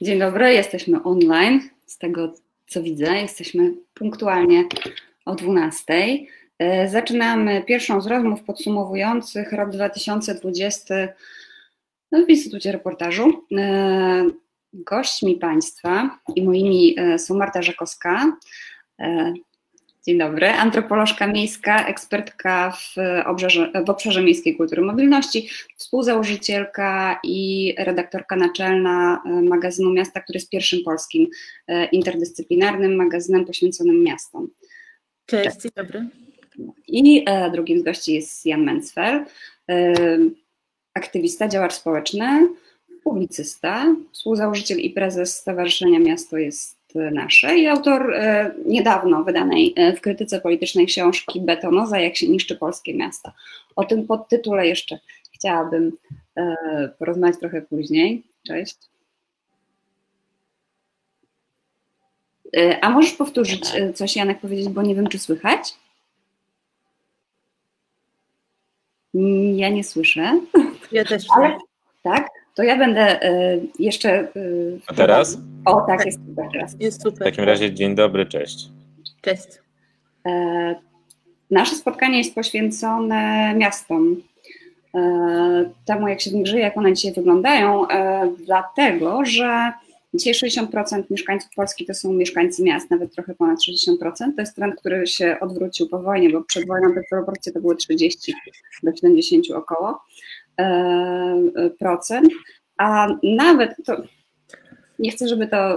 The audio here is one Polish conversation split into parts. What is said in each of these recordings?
Dzień dobry, jesteśmy online. Z tego co widzę, jesteśmy punktualnie o 12. E, zaczynamy pierwszą z rozmów podsumowujących rok 2020 w Instytucie Reportażu. E, gośćmi Państwa i moimi e, są Marta Żakowska, Dzień dobry. Antropolożka miejska, ekspertka w, obrzeże, w obszarze miejskiej kultury mobilności, współzałożycielka i redaktorka naczelna e, magazynu Miasta, który jest pierwszym polskim e, interdyscyplinarnym magazynem poświęconym miastom. Cześć, dzień dobry. I e, drugim z gości jest Jan Mencfel, aktywista, działacz społeczny, publicysta, współzałożyciel i prezes Stowarzyszenia Miasto jest nasze i autor e, niedawno wydanej e, w krytyce politycznej książki Betonoza, jak się niszczy polskie miasta. O tym podtytule jeszcze chciałabym e, porozmawiać trochę później. Cześć. A możesz powtórzyć coś, Janek, powiedzieć, bo nie wiem, czy słychać? Ja nie słyszę. Ja też. Ale, tak? To ja będę e, jeszcze. E, A teraz? O, tak, jest super teraz. Jest super. W takim razie dzień dobry, cześć. Cześć. E, nasze spotkanie jest poświęcone miastom, temu jak się w nich żyje, jak one dzisiaj wyglądają, dlatego że dzisiaj 60% mieszkańców Polski to są mieszkańcy miast, nawet trochę ponad 60%. To jest trend, który się odwrócił po wojnie, bo przed wojną te proporcje to były 30 do 70 około. E, procent, a nawet to, nie chcę, żeby to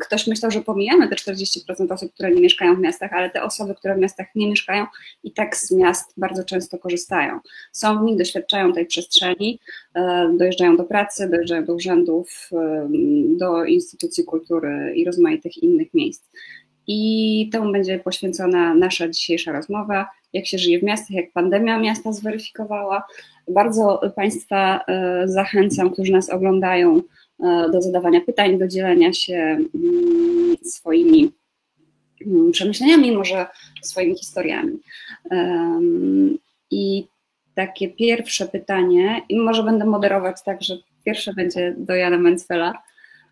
ktoś myślał, że pomijamy te 40% osób, które nie mieszkają w miastach, ale te osoby, które w miastach nie mieszkają i tak z miast bardzo często korzystają. Są w nich, doświadczają tej przestrzeni, e, dojeżdżają do pracy, dojeżdżają do urzędów, e, do instytucji kultury i rozmaitych innych miejsc. I temu będzie poświęcona nasza dzisiejsza rozmowa, jak się żyje w miastach, jak pandemia miasta zweryfikowała, bardzo Państwa e, zachęcam, którzy nas oglądają, e, do zadawania pytań, do dzielenia się mm, swoimi mm, przemyśleniami, może swoimi historiami. I takie pierwsze pytanie, i może będę moderować tak, że pierwsze będzie do Jana Mencfela,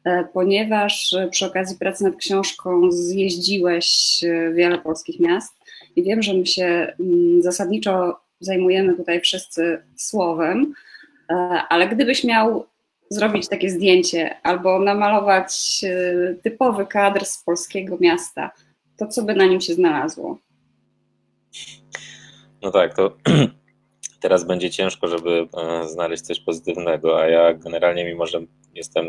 e, ponieważ przy okazji pracy nad książką zjeździłeś wiele polskich miast i wiem, że my się mm, zasadniczo zajmujemy tutaj wszyscy słowem, e, ale gdybyś miał zrobić takie zdjęcie albo namalować e, typowy kadr z polskiego miasta, to co by na nim się znalazło? No tak, to teraz będzie ciężko, żeby e, znaleźć coś pozytywnego, a ja generalnie, mimo że jestem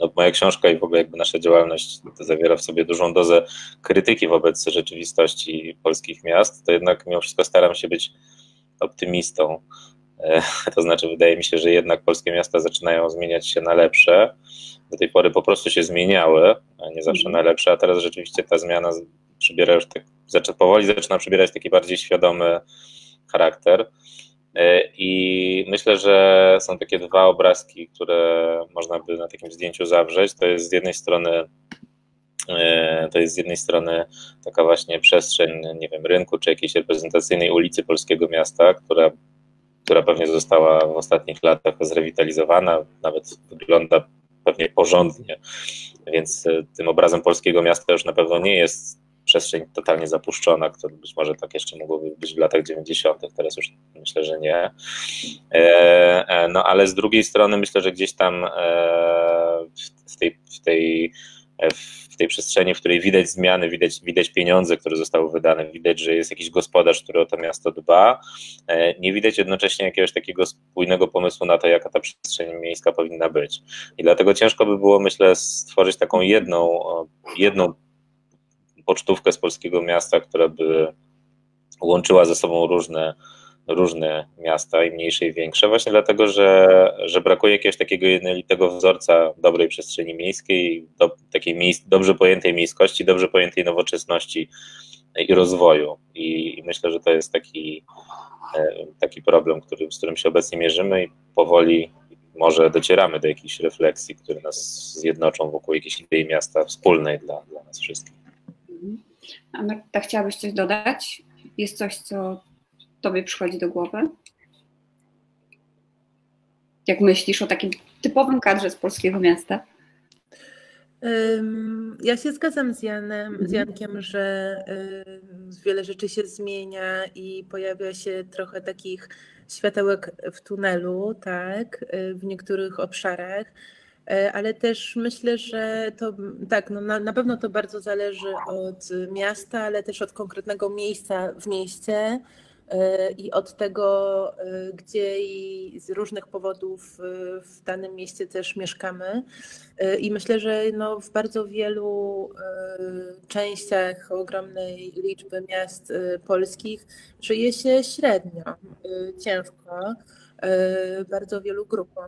no, moja książka i w ogóle jakby nasza działalność zawiera w sobie dużą dozę krytyki wobec rzeczywistości polskich miast, to jednak mimo wszystko staram się być optymistą. E, to znaczy, wydaje mi się, że jednak polskie miasta zaczynają zmieniać się na lepsze. Do tej pory po prostu się zmieniały, a nie zawsze na lepsze, a teraz rzeczywiście ta zmiana przybiera już tak, powoli zaczyna przybierać taki bardziej świadomy charakter. E, I myślę, że są takie dwa obrazki, które można by na takim zdjęciu zawrzeć. To jest z jednej strony e, to jest z jednej strony taka właśnie przestrzeń, nie wiem, rynku czy jakiejś reprezentacyjnej ulicy polskiego miasta, która, która pewnie została w ostatnich latach zrewitalizowana, nawet wygląda pewnie porządnie, więc e, tym obrazem polskiego miasta już na pewno nie jest przestrzeń totalnie zapuszczona, która być może tak jeszcze mogłoby być w latach 90., teraz już myślę, że nie. E, e, no ale z drugiej strony myślę, że gdzieś tam e, w tej, w tej w tej przestrzeni, w której widać zmiany, widać, widać pieniądze, które zostały wydane, widać, że jest jakiś gospodarz, który o to miasto dba. Nie widać jednocześnie jakiegoś takiego spójnego pomysłu na to, jaka ta przestrzeń miejska powinna być. I dlatego ciężko by było, myślę, stworzyć taką jedną, jedną pocztówkę z polskiego miasta, która by łączyła ze sobą różne, różne miasta, i mniejsze, i większe, właśnie dlatego, że, że brakuje jakiegoś takiego jednolitego wzorca dobrej przestrzeni miejskiej, do, takiej miejsc, dobrze pojętej miejskości, dobrze pojętej nowoczesności i rozwoju. I, i myślę, że to jest taki, e, taki problem, który, z którym się obecnie mierzymy i powoli może docieramy do jakichś refleksji, które nas zjednoczą wokół jakiejś idei miasta wspólnej dla, dla nas wszystkich. A Marta, chciałabyś coś dodać? Jest coś, co Tobie przychodzi do głowy? jak myślisz o takim typowym kadrze z polskiego miasta? Ja się zgadzam z Janem, z mhm. Jankiem, że wiele rzeczy się zmienia i pojawia się trochę takich światełek w tunelu, tak, w niektórych obszarach. E, ale też myślę, że to tak, no na, na pewno to bardzo zależy od miasta, ale też od konkretnego miejsca w mieście e, i od tego, e, gdzie i z różnych powodów w danym mieście też mieszkamy. I myślę, że no w bardzo wielu częściach ogromnej liczby miast polskich żyje się średnio, ciężko. E, bardzo wielu grupom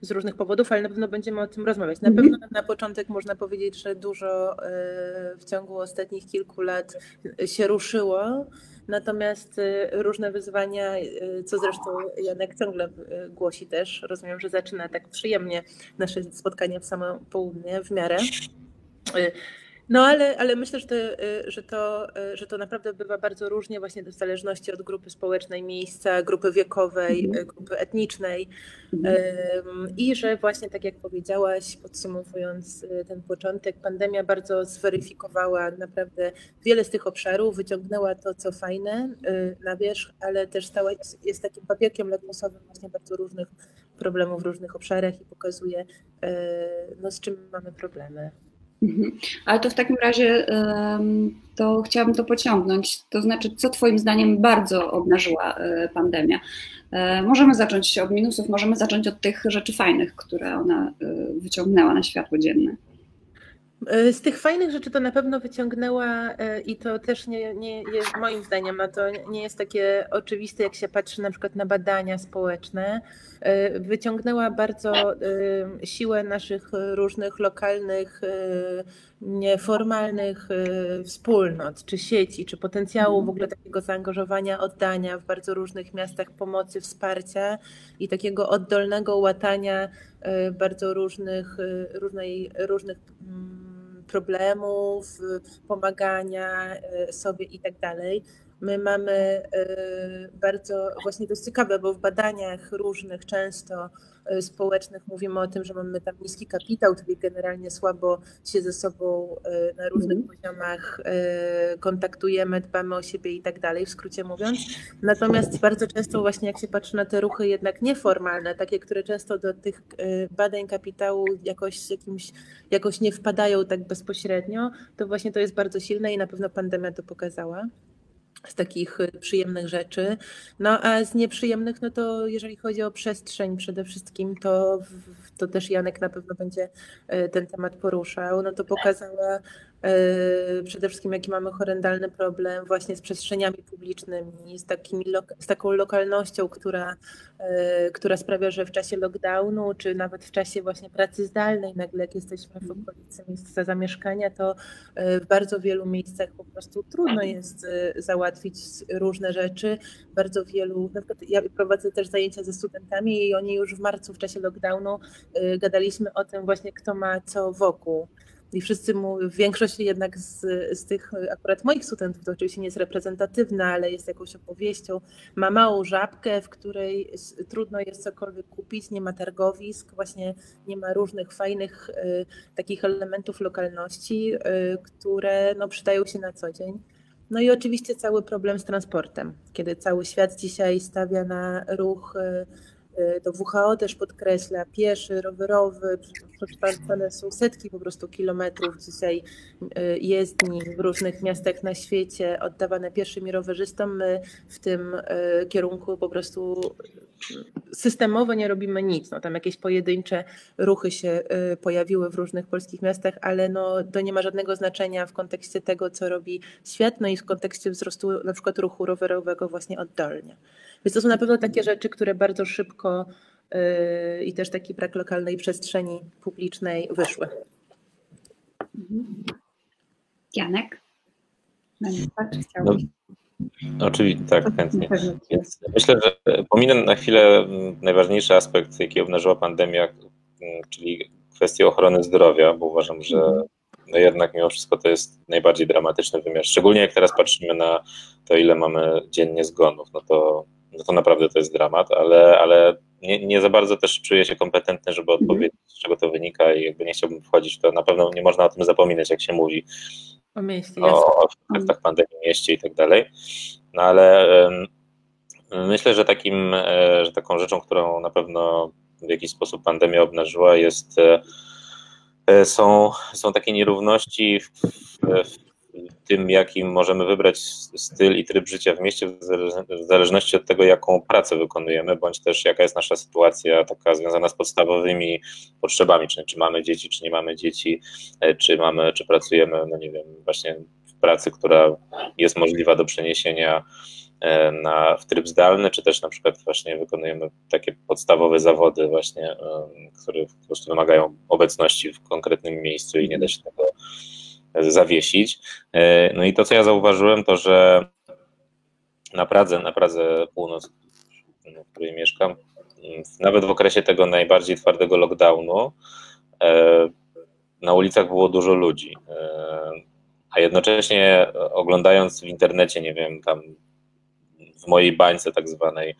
z różnych powodów, ale na pewno będziemy o tym rozmawiać. Na mhm. pewno na początek można powiedzieć, że dużo e, w ciągu ostatnich kilku lat się ruszyło. Natomiast e, różne wyzwania, co zresztą Janek ciągle głosi też, rozumiem, że zaczyna tak przyjemnie nasze spotkanie w samo południe w miarę. No ale, ale myślę, że to, y, że, to, y, że to naprawdę bywa bardzo różnie właśnie w zależności od grupy społecznej, miejsca, grupy wiekowej, mhm. grupy etnicznej mhm. i że właśnie tak jak powiedziałaś, podsumowując ten początek, pandemia bardzo zweryfikowała naprawdę wiele z tych obszarów, wyciągnęła to, co fajne na wierzch, ale też stała, jest takim papierkiem lakmusowym właśnie bardzo różnych problemów w różnych obszarach i pokazuje, no, z czym mamy problemy. Mhm. Ale to w takim razie to chciałabym to pociągnąć. To znaczy, co Twoim zdaniem bardzo obnażyła e, pandemia? E, możemy zacząć od minusów, możemy zacząć od tych rzeczy fajnych, które ona e, wyciągnęła na światło dzienne. Z tych fajnych rzeczy to na pewno wyciągnęła i to też nie, nie jest moim zdaniem, a to nie jest takie oczywiste, jak się patrzy na przykład na badania społeczne. Wyciągnęła bardzo siłę naszych różnych lokalnych, nieformalnych wspólnot, czy sieci, czy potencjału w ogóle takiego zaangażowania, oddania w bardzo różnych miastach pomocy, wsparcia i takiego oddolnego łatania bardzo różnych, różnej, różnych problemów, pomagania e, sobie i tak dalej. My mamy e, bardzo, właśnie to jest ciekawe, bo w badaniach różnych, często e, społecznych mówimy o tym, że mamy tam niski kapitał, czyli generalnie słabo się ze sobą e, na różnych mm. poziomach kontaktujemy, dbamy o siebie i tak dalej, w skrócie mówiąc. Natomiast bardzo często właśnie jak się patrzy na te ruchy jednak nieformalne, takie, które często do tych badań kapitału jakoś jakimś, jakoś nie wpadają tak bezpośrednio, to właśnie to jest bardzo silne i na pewno pandemia to pokazała z takich y, przyjemnych rzeczy. No a z nieprzyjemnych, no to jeżeli chodzi o przestrzeń przede wszystkim, to, to też Janek na pewno będzie y, ten temat poruszał. No to pokazała E, przede wszystkim jaki mamy horrendalny problem właśnie z przestrzeniami publicznymi, z, takimi, z taką lokalnością, która, e, która sprawia, że w czasie lockdownu, czy nawet w czasie właśnie pracy zdalnej, nagle jak jesteśmy w okolicy miejsca zamieszkania, to e, w bardzo wielu miejscach po prostu trudno jest załatwić różne rzeczy. Bardzo wielu, na przykład ja prowadzę też zajęcia ze studentami i oni już w marcu w czasie lockdownu gadaliśmy o tym właśnie, kto ma co wokół i wszyscy mówią, większość jednak z, z tych akurat moich studentów, to oczywiście nie jest reprezentatywna, ale jest jakąś opowieścią, ma małą żabkę, w której trudno jest cokolwiek kupić, nie ma targowisk, właśnie nie ma różnych fajnych y, takich elementów lokalności, y, które no, przydają się na co dzień. No i oczywiście cały problem z transportem, kiedy cały świat dzisiaj stawia na ruch Y, to WHO też podkreśla, pieszy, rowerowy, przekształcone są setki po prostu kilometrów dzisiaj y, jezdni w różnych miastach na świecie, oddawane pieszym i rowerzystom. My w tym y, kierunku po prostu systemowo nie robimy nic. No, tam jakieś pojedyncze ruchy się pojawiły w różnych polskich miastach, ale no, to nie ma żadnego znaczenia w kontekście tego, co robi świat, no i w kontekście wzrostu na przykład ruchu rowerowego właśnie oddolnie. Więc to są na pewno takie rzeczy, które bardzo szybko yy, i też taki brak lokalnej przestrzeni publicznej wyszły. Janek? No, oczywiście, tak, chętnie. Więc myślę, że pominę na chwilę najważniejszy aspekt, jaki obnażyła pandemia, czyli kwestię ochrony zdrowia, bo uważam, że mhm. no jednak mimo wszystko to jest najbardziej dramatyczny wymiar. Szczególnie jak teraz patrzymy na to, ile mamy dziennie zgonów, no to no to naprawdę to jest dramat, ale, ale nie, nie za bardzo też czuję się kompetentny, żeby mhm. odpowiedzieć, z czego to wynika i jakby nie chciałbym wchodzić w to. Na pewno nie można o tym zapominać, jak się mówi o mieście, o, o efektach pandemii, mieście i tak dalej. No ale um, myślę, że takim, e, że taką rzeczą, którą na pewno w jakiś sposób pandemia obnażyła jest e, e, są, są takie nierówności w, w, tym, jakim możemy wybrać styl i tryb życia w mieście, w zależności od tego, jaką pracę wykonujemy, bądź też jaka jest nasza sytuacja taka związana z podstawowymi potrzebami, czy, czy mamy dzieci, czy nie mamy dzieci, e, czy mamy, czy pracujemy, no nie wiem, właśnie w pracy, która jest możliwa do przeniesienia e, na, w tryb zdalny, czy też na przykład właśnie wykonujemy takie podstawowe zawody właśnie, e, które po prostu wymagają obecności w konkretnym miejscu i nie da się tego zawiesić. E, no i to, co ja zauważyłem, to że na Pradze, na Pradze Północ, w której mieszkam, nawet w okresie tego najbardziej twardego lockdownu, e, na ulicach było dużo ludzi. E, a jednocześnie oglądając w internecie, nie wiem, tam w mojej bańce tak zwanej,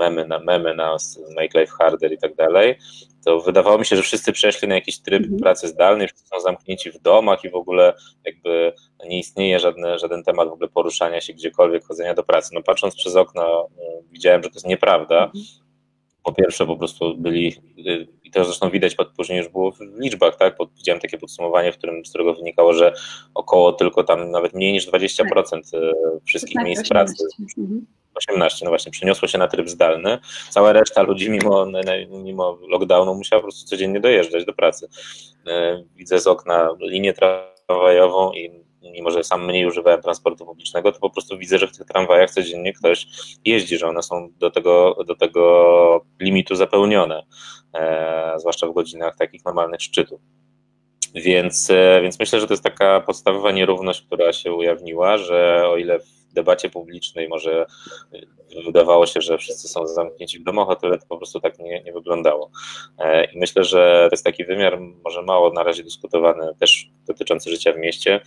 memy na memy na Make Life Harder i tak dalej, to wydawało mi się, że wszyscy przeszli na jakiś tryb mhm. pracy zdalnej, wszyscy są zamknięci w domach i w ogóle jakby nie istnieje żadne, żaden temat w ogóle poruszania się gdziekolwiek, chodzenia do pracy. No patrząc przez okno e, widziałem, że to jest nieprawda. Mhm. Po pierwsze po prostu byli, e, i to zresztą widać później już było w liczbach, tak, widziałem takie podsumowanie, w którym, z którego wynikało, że około tylko tam nawet mniej niż 20% e, wszystkich miejsc pracy. Mhm 18, no właśnie, przeniosło się na tryb zdalny. Cała reszta ludzi, mimo, mimo lockdownu, musiała po prostu codziennie dojeżdżać do pracy. E, widzę z okna linię tramwajową i mimo, że sam mniej używałem transportu publicznego, to po prostu widzę, że w tych tramwajach codziennie ktoś jeździ, że one są do tego, do tego limitu zapełnione, e, zwłaszcza w godzinach takich normalnych szczytów. Więc, e, więc myślę, że to jest taka podstawowa nierówność, która się ujawniła, że o ile w debacie publicznej może wydawało się, że wszyscy są zamknięci w domach, a tyle to po prostu tak nie, nie wyglądało. E, I myślę, że to jest taki wymiar może mało na razie dyskutowany, też dotyczący życia w mieście,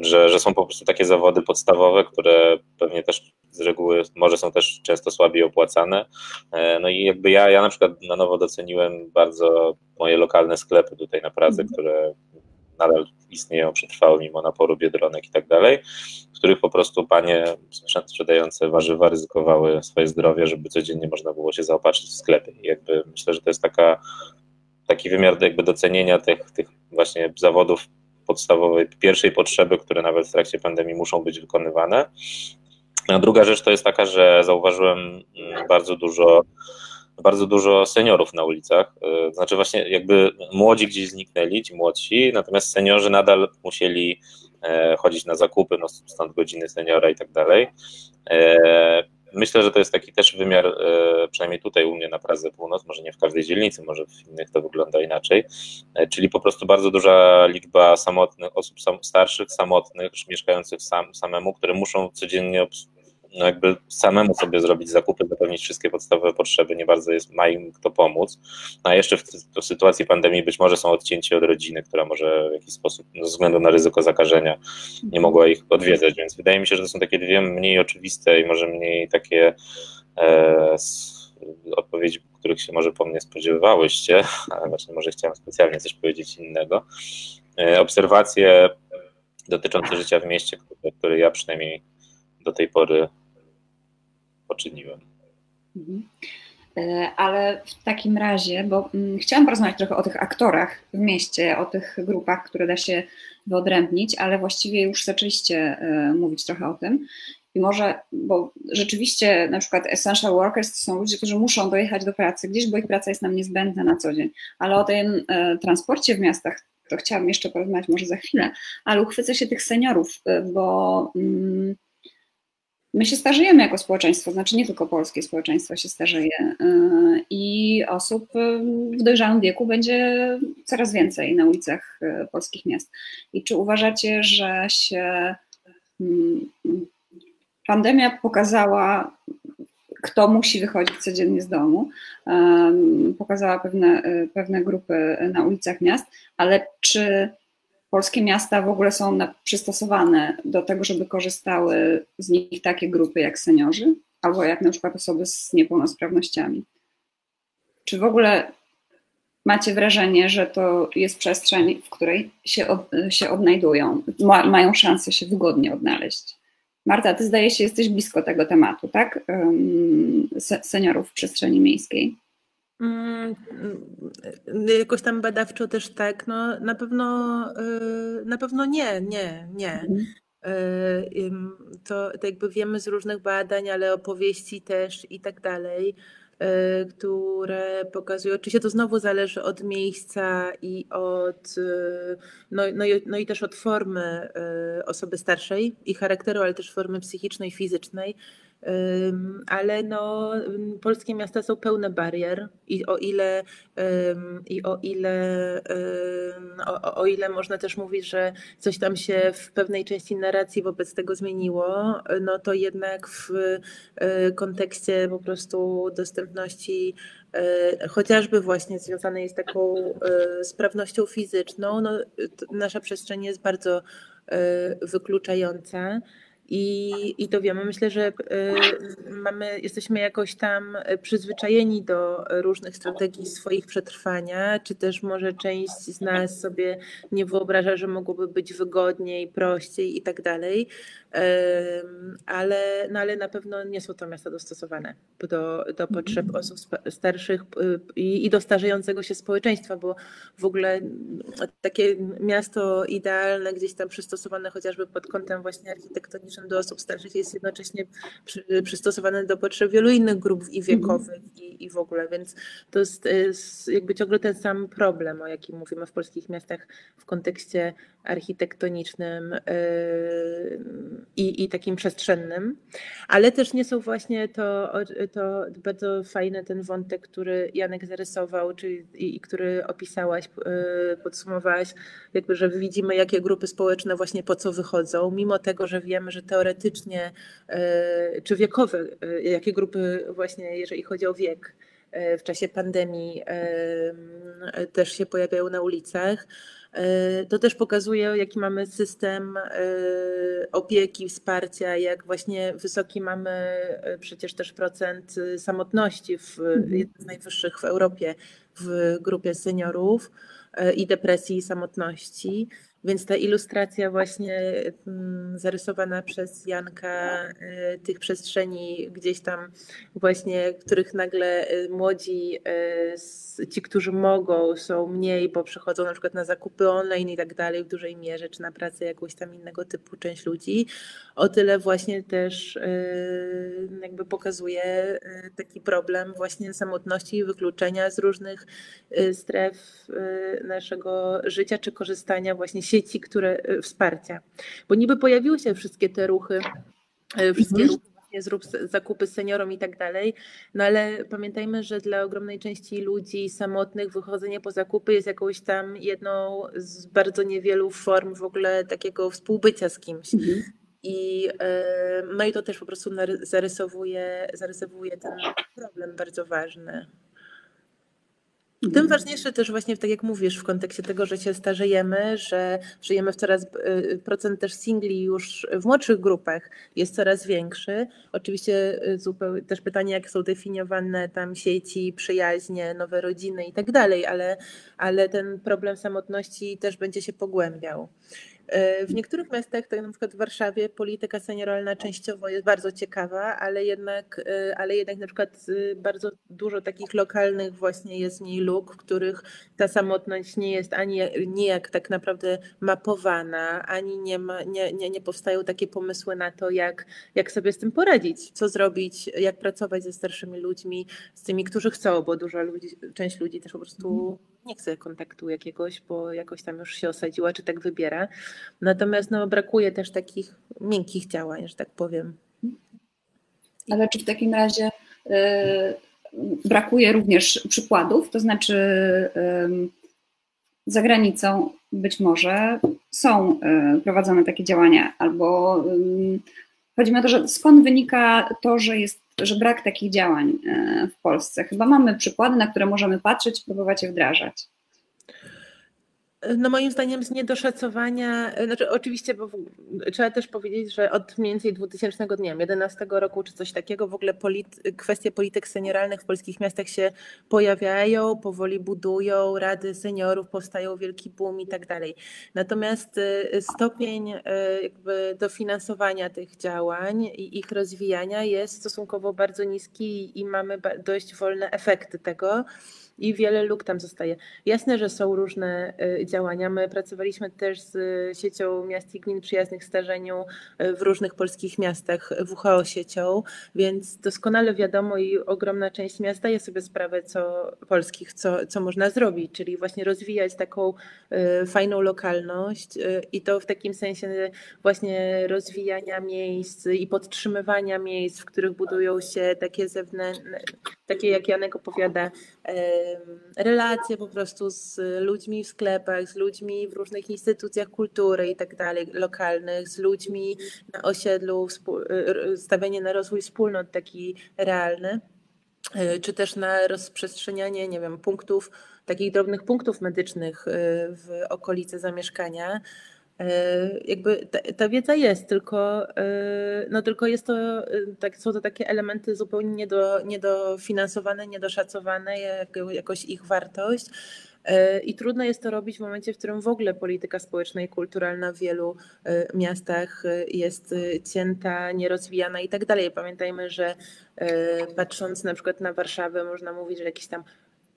że, że są po prostu takie zawody podstawowe, które pewnie też z reguły może są też często słabiej opłacane. E, no i jakby ja, ja na przykład na nowo doceniłem bardzo moje lokalne sklepy tutaj na Pradze, mhm. które nadal istnieją, przetrwały mimo naporu biedronek i tak dalej, w których po prostu panie sprzedające warzywa ryzykowały swoje zdrowie, żeby codziennie można było się zaopatrzyć w sklepie. I jakby myślę, że to jest taka, taki wymiar jakby docenienia tych, tych właśnie zawodów podstawowej, pierwszej potrzeby, które nawet w trakcie pandemii muszą być wykonywane. A druga rzecz to jest taka, że zauważyłem mm, bardzo dużo bardzo dużo seniorów na ulicach. E, znaczy właśnie jakby młodzi gdzieś zniknęli, ci młodsi, natomiast seniorzy nadal musieli e, chodzić na zakupy, no stąd godziny seniora i tak dalej. E, myślę, że to jest taki też wymiar, przynajmniej tutaj u mnie na Pradze Północ, może nie w każdej dzielnicy, może w innych to wygląda inaczej, czyli po prostu bardzo duża liczba samotnych, osób starszych, samotnych, mieszkających sam, samemu, które muszą codziennie no jakby samemu sobie zrobić zakupy, zapewnić wszystkie podstawowe potrzeby, nie bardzo jest, ma im kto pomóc. No a jeszcze w, w sytuacji pandemii być może są odcięci od rodziny, która może w jakiś sposób, no ze względu na ryzyko zakażenia, nie mogła ich odwiedzać, więc wydaje mi się, że to są takie dwie mniej oczywiste i może mniej takie e, odpowiedzi, których się może po mnie spodziewałyście, ale właśnie może chciałem specjalnie coś powiedzieć innego. E, obserwacje dotyczące życia w mieście, które, które ja przynajmniej do tej pory poczyniłem. Mhm. E, ale w takim razie, bo mm, chciałam porozmawiać trochę o tych aktorach w mieście, o tych grupach, które da się wyodrębnić, ale właściwie już zaczęliście e, mówić trochę o tym. I może, bo rzeczywiście na przykład essential workers to są ludzie, którzy muszą dojechać do pracy gdzieś, bo ich praca jest nam niezbędna na co dzień. Ale o tym e, transporcie w miastach to chciałam jeszcze porozmawiać może za chwilę, ale uchwycę się tych seniorów, bo mm, my się starzejemy jako społeczeństwo, znaczy nie tylko polskie społeczeństwo się starzeje y, i osób w dojrzałym wieku będzie coraz więcej na ulicach y, polskich miast. I czy uważacie, że się mm, pandemia pokazała, kto musi wychodzić codziennie z domu, pokazała pewne, pewne grupy na ulicach miast, ale czy polskie miasta w ogóle są przystosowane do tego, żeby korzystały z nich takie grupy jak seniorzy, albo jak na przykład osoby z niepełnosprawnościami. Czy w ogóle macie wrażenie, że to jest przestrzeń, w której się, od, się odnajdują, ma, mają szansę się wygodnie odnaleźć? Marta, ty zdaje się jesteś blisko tego tematu, tak? Seniorów w przestrzeni miejskiej. Mm, jakoś tam badawczo też tak, no na pewno, y, na pewno nie, nie, nie. Mhm. Y, to, to jakby wiemy z różnych badań, ale opowieści też i tak dalej, y, które pokazują, oczywiście to znowu zależy od miejsca i od, no, no, no i też od formy osoby starszej i charakteru, ale też formy psychicznej, fizycznej ale no, polskie miasta są pełne barier i o ile, i o ile, o, o ile można też mówić, że coś tam się w pewnej części narracji wobec tego zmieniło, no to jednak w e, kontekście po prostu dostępności e, chociażby właśnie związanej z taką e, sprawnością fizyczną, no, nasza przestrzeń jest bardzo wykluczająca. I, I to wiemy. Myślę, że y, mamy, jesteśmy jakoś tam przyzwyczajeni do różnych strategii swoich przetrwania, czy też może część z nas sobie nie wyobraża, że mogłoby być wygodniej, prościej i tak dalej ale, no ale na pewno nie są to miasta dostosowane do, do potrzeb mhm. osób starszych i, i do starzejącego się społeczeństwa, bo w ogóle takie miasto idealne, gdzieś tam przystosowane chociażby pod kątem właśnie architektonicznym do osób starszych jest jednocześnie przy, przystosowane do potrzeb wielu innych grup i wiekowych mhm. i, i w ogóle, więc to jest, jest jakby ciągle ten sam problem, o jakim mówimy w polskich miastach w kontekście architektonicznym i, i takim przestrzennym, ale też nie są właśnie to, to bardzo fajny ten wątek, który Janek zarysował, czyli i, który opisałaś, yy, podsumowałaś, jakby, że widzimy, jakie grupy społeczne właśnie po co wychodzą, mimo tego, że wiemy, że teoretycznie, yy, czy wiekowe, jakie grupy właśnie, jeżeli chodzi o wiek, w czasie pandemii też się pojawiają na ulicach. E, to też pokazuje, jaki mamy system e, opieki, wsparcia, jak właśnie wysoki mamy e, przecież też procent samotności, w, mhm. jeden z najwyższych w Europie w grupie seniorów i depresji i samotności. Więc ta ilustracja właśnie mm, zarysowana przez Janka y, tych przestrzeni gdzieś tam właśnie, których nagle y, młodzi, y, ci, którzy mogą, są mniej, bo przychodzą na przykład na zakupy online i tak dalej w dużej mierze, czy na pracę jakąś tam innego typu część ludzi, o tyle właśnie też jakby pokazuje taki problem właśnie samotności i wykluczenia z różnych stref naszego życia, czy korzystania właśnie sieci, które e, wsparcia. Bo niby pojawiły się wszystkie te ruchy, e, wszystkie mhm. ruchy właśnie zrób zakupy seniorom i tak dalej, no ale pamiętajmy, że dla ogromnej części ludzi samotnych wychodzenie po zakupy jest jakąś tam jedną z bardzo niewielu form w ogóle takiego współbycia z kimś. Mhm. I, e, no i to też po prostu zarysowuje, zarysowuje ten problem bardzo ważny. Tym mhm. ważniejsze też właśnie, tak jak mówisz, w kontekście tego, że się starzejemy, że żyjemy w coraz, y, procent też singli już w młodszych grupach jest coraz większy. Oczywiście y, zupełnie też pytanie, jak są definiowane tam sieci, przyjaźnie, nowe rodziny i tak dalej, ale, ale ten problem samotności też będzie się pogłębiał. E, w niektórych miastach, tak na przykład w Warszawie, polityka senioralna częściowo jest bardzo ciekawa, ale jednak, e, ale jednak na przykład e, bardzo dużo takich lokalnych właśnie jest w niej luk, w których ta samotność nie jest ani nijak tak naprawdę mapowana, ani nie, ma, nie, nie, nie powstają takie pomysły na to, jak, jak sobie z tym poradzić, co zrobić, jak pracować ze starszymi ludźmi, z tymi, którzy chcą, bo duża ludzi, część ludzi też po prostu nie chce kontaktu jakiegoś, bo jakoś tam już się osadziła, czy tak wybiera. Natomiast no, brakuje też takich miękkich działań, że tak powiem. Ale czy w takim razie y, brakuje również przykładów? To znaczy, y, za granicą być może są y, prowadzone takie działania, albo y, chodzi o to, że skąd wynika to, że jest że brak takich działań e, w Polsce. Chyba mamy przykłady, na które możemy patrzeć i próbować je wdrażać. No moim zdaniem z niedoszacowania, znaczy oczywiście, bo trzeba też powiedzieć, że od mniej więcej 2000 dnia, 11 roku czy coś takiego w ogóle polity, kwestie polityk senioralnych w polskich miastach się pojawiają, powoli budują, rady seniorów, powstają wielki boom i tak dalej. Natomiast y, stopień y, jakby dofinansowania tych działań i ich rozwijania jest stosunkowo bardzo niski i mamy dość wolne efekty tego i wiele luk tam zostaje. Jasne, że są różne y, działania. My pracowaliśmy też z siecią miast i gmin przyjaznych starzeniu y, w różnych polskich miastach, WHO siecią, więc doskonale wiadomo i ogromna część miast daje sobie sprawę co polskich, co, co można zrobić, czyli właśnie rozwijać taką y, fajną lokalność i to w takim sensie właśnie rozwijania miejsc i podtrzymywania miejsc, w których budują się takie zewnętrzne, takie jak Janek opowiada, relacje po prostu z ludźmi w sklepach, z ludźmi w różnych instytucjach kultury i tak dalej, lokalnych, z ludźmi na osiedlu, stawianie na rozwój wspólnot taki realny e, czy też na rozprzestrzenianie, nie wiem, punktów, takich drobnych punktów medycznych e, w okolicy zamieszkania. E, jakby ta, ta, wiedza jest, tylko, e, no tylko jest to, e, tak, są to takie elementy zupełnie niedo, niedofinansowane, niedoszacowane, jak, jakoś ich wartość. I trudno jest to robić w momencie, w którym w ogóle polityka społeczna i kulturalna w wielu miastach jest cięta, nierozwijana i tak dalej. Pamiętajmy, że patrząc na przykład na Warszawę, można mówić, że jakiś tam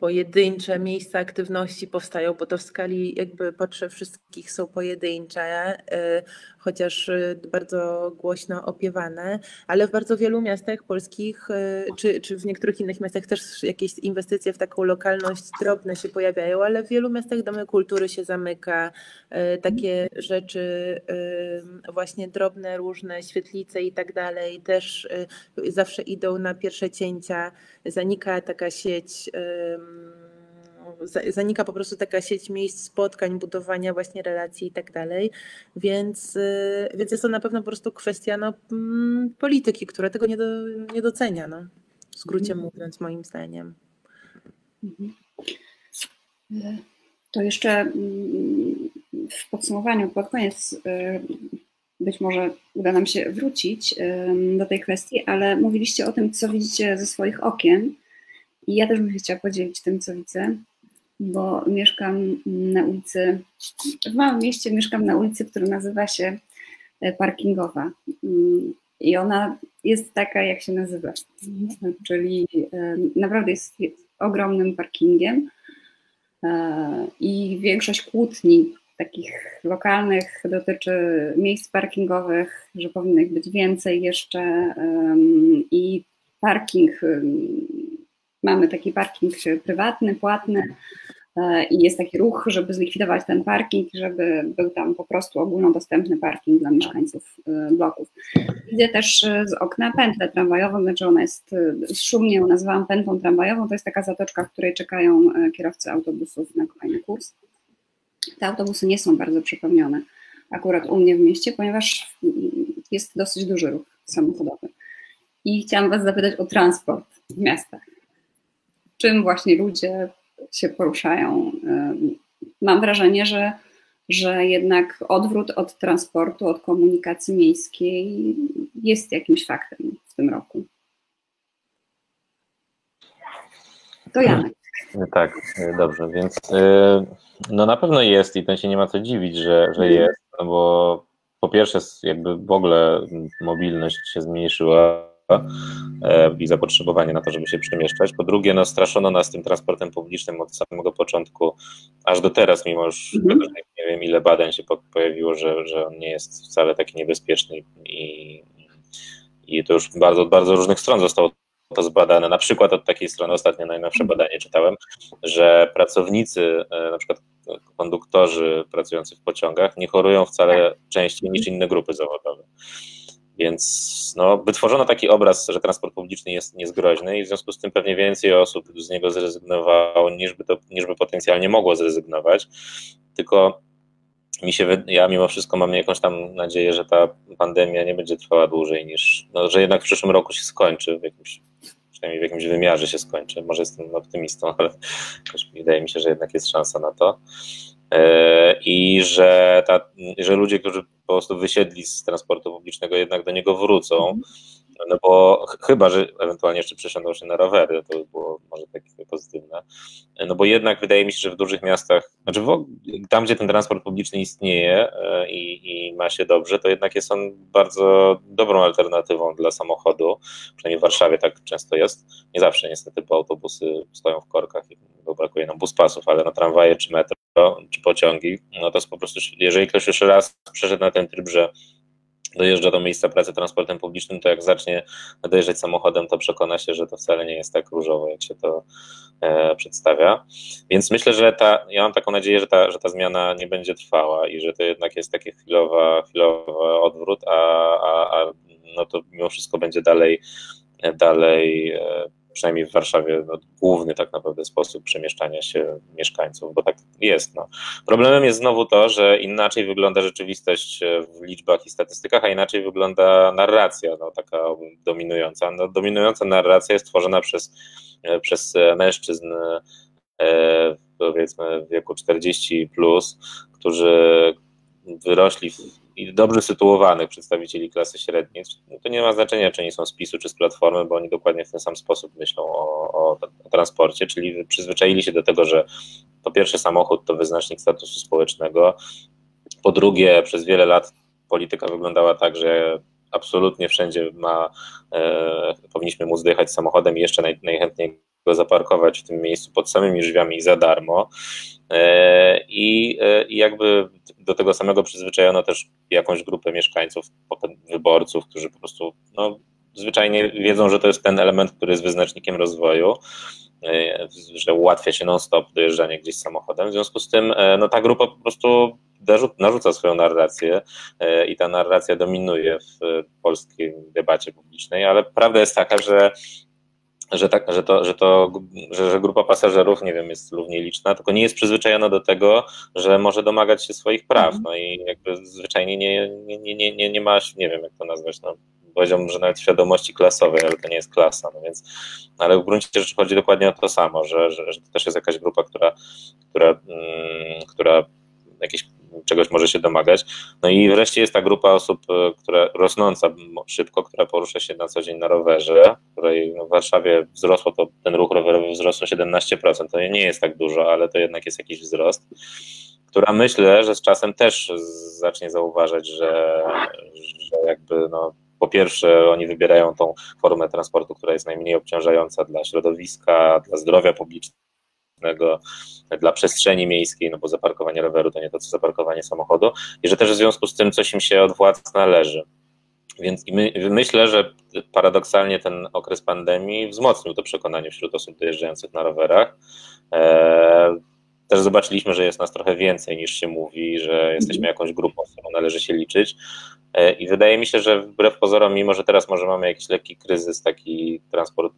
pojedyncze miejsca aktywności powstają, bo to w skali jakby potrzeb wszystkich są pojedyncze, y, chociaż y, bardzo głośno opiewane, ale w bardzo wielu miastach polskich, y, czy, czy w niektórych innych miastach też jakieś inwestycje w taką lokalność drobne się pojawiają, ale w wielu miastach domy kultury się zamyka, takie rzeczy właśnie drobne, różne, świetlice i tak dalej też zawsze idą na pierwsze cięcia, zanika taka sieć zanika po prostu taka sieć miejsc spotkań, budowania właśnie relacji i tak dalej, więc, y, więc jest to na pewno po prostu kwestia no, mm, polityki, która tego nie, do, nie docenia, no, w skrócie mhm. mówiąc moim zdaniem. Mhm. To jeszcze mm, w podsumowaniu, pod koniec y, być może uda nam się wrócić do tej kwestii, ale mówiliście o tym, co widzicie ze swoich okien i ja też bym się chciała podzielić tym, co widzę, bo mieszkam na ulicy, w małym mieście mieszkam na ulicy, która nazywa się e, Parkingowa. I ona jest taka, jak się nazywa, czyli naprawdę jest ogromnym parkingiem e, i większość kłótni takich lokalnych dotyczy miejsc parkingowych, że powinno ich być więcej jeszcze i parking mamy taki parking prywatny, płatny e, i jest taki ruch, żeby zlikwidować ten parking, żeby był tam po prostu ogólnodostępny parking dla mieszkańców e, bloków. Widzę też e, z okna pętlę tramwajową, znaczy ona jest, szumnie ją nazwałam pętlą tramwajową, to jest taka zatoczka, w której czekają kierowcy autobusów na kolejny kurs. Te autobusy nie są bardzo przepełnione akurat u mnie w mieście, ponieważ jest dosyć duży ruch samochodowy. I chciałam Was zapytać o transport w miastach czym właśnie ludzie się poruszają. Mam wrażenie, że, że jednak odwrót od transportu, od komunikacji miejskiej jest jakimś faktem w tym roku. To Janek. Tak, dobrze, więc y, no na pewno jest i to się nie ma co dziwić, że, że jest, no bo po pierwsze jakby w ogóle mobilność się zmniejszyła, E, i zapotrzebowanie na to, żeby się przemieszczać. Po drugie, no, straszono nas tym transportem publicznym od samego początku, aż do teraz, mimo że mhm. nie wiem ile badań się pojawiło, że, że on nie jest wcale taki niebezpieczny i, i to już bardzo, od bardzo różnych stron zostało to zbadane. Na przykład od takiej strony, ostatnio najnowsze badanie czytałem, że pracownicy, e, na przykład konduktorzy pracujący w pociągach, nie chorują wcale częściej niż inne grupy zawodowe. Więc no, wytworzono taki obraz, że transport publiczny jest niezgroźny i w związku z tym pewnie więcej osób z niego zrezygnowało, niż by, to, niż by potencjalnie mogło zrezygnować. Tylko mi się, ja mimo wszystko mam jakąś tam nadzieję, że ta pandemia nie będzie trwała dłużej niż, no, że jednak w przyszłym roku się skończy, w jakimś, przynajmniej w jakimś wymiarze się skończy. Może jestem optymistą, ale wydaje mi się, że jednak jest szansa na to. i że, ta, że ludzie, którzy po prostu wysiedli z transportu publicznego, jednak do niego wrócą. No bo chyba, że ewentualnie jeszcze przesiądą się na rowery, to by było może takie pozytywne. No bo jednak wydaje mi się, że w dużych miastach, znaczy w, tam, gdzie ten transport publiczny istnieje e, i, i, ma się dobrze, to jednak jest on bardzo dobrą alternatywą dla samochodu. Przynajmniej w Warszawie tak często jest. Nie zawsze niestety, bo autobusy stoją w korkach i brakuje nam buspasów, ale na tramwaje czy metro czy pociągi, no to jest po prostu, jeżeli ktoś już raz przeszedł na ten tryb, że dojeżdża do miejsca pracy transportem publicznym, to jak zacznie dojeżdżać samochodem, to przekona się, że to wcale nie jest tak różowo, jak się to e, przedstawia. Więc myślę, że ta, ja mam taką nadzieję, że ta, że ta zmiana nie będzie trwała i że to jednak jest taki chwilowa, chwilowy odwrót, a, a, a no to mimo wszystko będzie dalej, dalej e, przynajmniej w Warszawie, no, główny tak naprawdę sposób przemieszczania się mieszkańców, bo tak jest. No. Problemem jest znowu to, że inaczej wygląda rzeczywistość e, w liczbach i statystykach, a inaczej wygląda narracja, no, taka dominująca. No, dominująca narracja jest tworzona przez, e, przez mężczyzn e, powiedzmy w wieku 40 plus, którzy wyrośli w i dobrze sytuowanych przedstawicieli klasy średniej, no to nie ma znaczenia, czy oni są z PiSu, czy z Platformy, bo oni dokładnie w ten sam sposób myślą o, o, o transporcie, czyli przyzwyczaili się do tego, że po pierwsze samochód to wyznacznik statusu społecznego, po drugie przez wiele lat polityka wyglądała tak, że absolutnie wszędzie ma, e, powinniśmy móc dojechać samochodem i jeszcze naj, najchętniej go zaparkować w tym miejscu pod samymi drzwiami za darmo. E, I, e, I jakby do tego samego przyzwyczajono też jakąś grupę mieszkańców, wyborców, którzy po prostu no, zwyczajnie wiedzą, że to jest ten element, który jest wyznacznikiem rozwoju, e, że ułatwia się non-stop dojeżdżanie gdzieś samochodem. W związku z tym no, ta grupa po prostu narzuca swoją narrację i ta narracja dominuje w polskiej debacie publicznej, ale prawda jest taka, że że, tak, że, to, że, to, że, że grupa pasażerów, nie wiem, jest równie liczna, tylko nie jest przyzwyczajona do tego, że może domagać się swoich praw. Mhm. No i jakby zwyczajnie nie, nie, nie, nie, nie ma, nie wiem jak to nazwać, no, powiedziałbym, że nawet świadomości klasowej, ale to nie jest klasa, no więc, ale w gruncie rzeczy chodzi dokładnie o to samo, że, że, że to też jest jakaś grupa, która, która, mm, która jakieś czegoś może się domagać. No i wreszcie jest ta grupa osób, e, która rosnąca szybko, która porusza się na co dzień na rowerze, której w Warszawie wzrosło to, ten ruch rowerowy wzrosło 17%, to nie jest tak dużo, ale to jednak jest jakiś wzrost, która myślę, że z czasem też zacznie zauważać, że, że jakby no, po pierwsze, oni wybierają tą formę transportu, która jest najmniej obciążająca dla środowiska, dla zdrowia publicznego, dla przestrzeni miejskiej, no bo zaparkowanie roweru to nie to, co zaparkowanie samochodu, i że też w związku z tym coś im się od władz należy. Więc my, myślę, że paradoksalnie ten okres pandemii wzmocnił to przekonanie wśród osób dojeżdżających na rowerach. E, też zobaczyliśmy, że jest nas trochę więcej niż się mówi, że jesteśmy jakąś grupą, z którą należy się liczyć. E, I wydaje mi się, że wbrew pozorom, mimo że teraz może mamy jakiś lekki kryzys taki transport,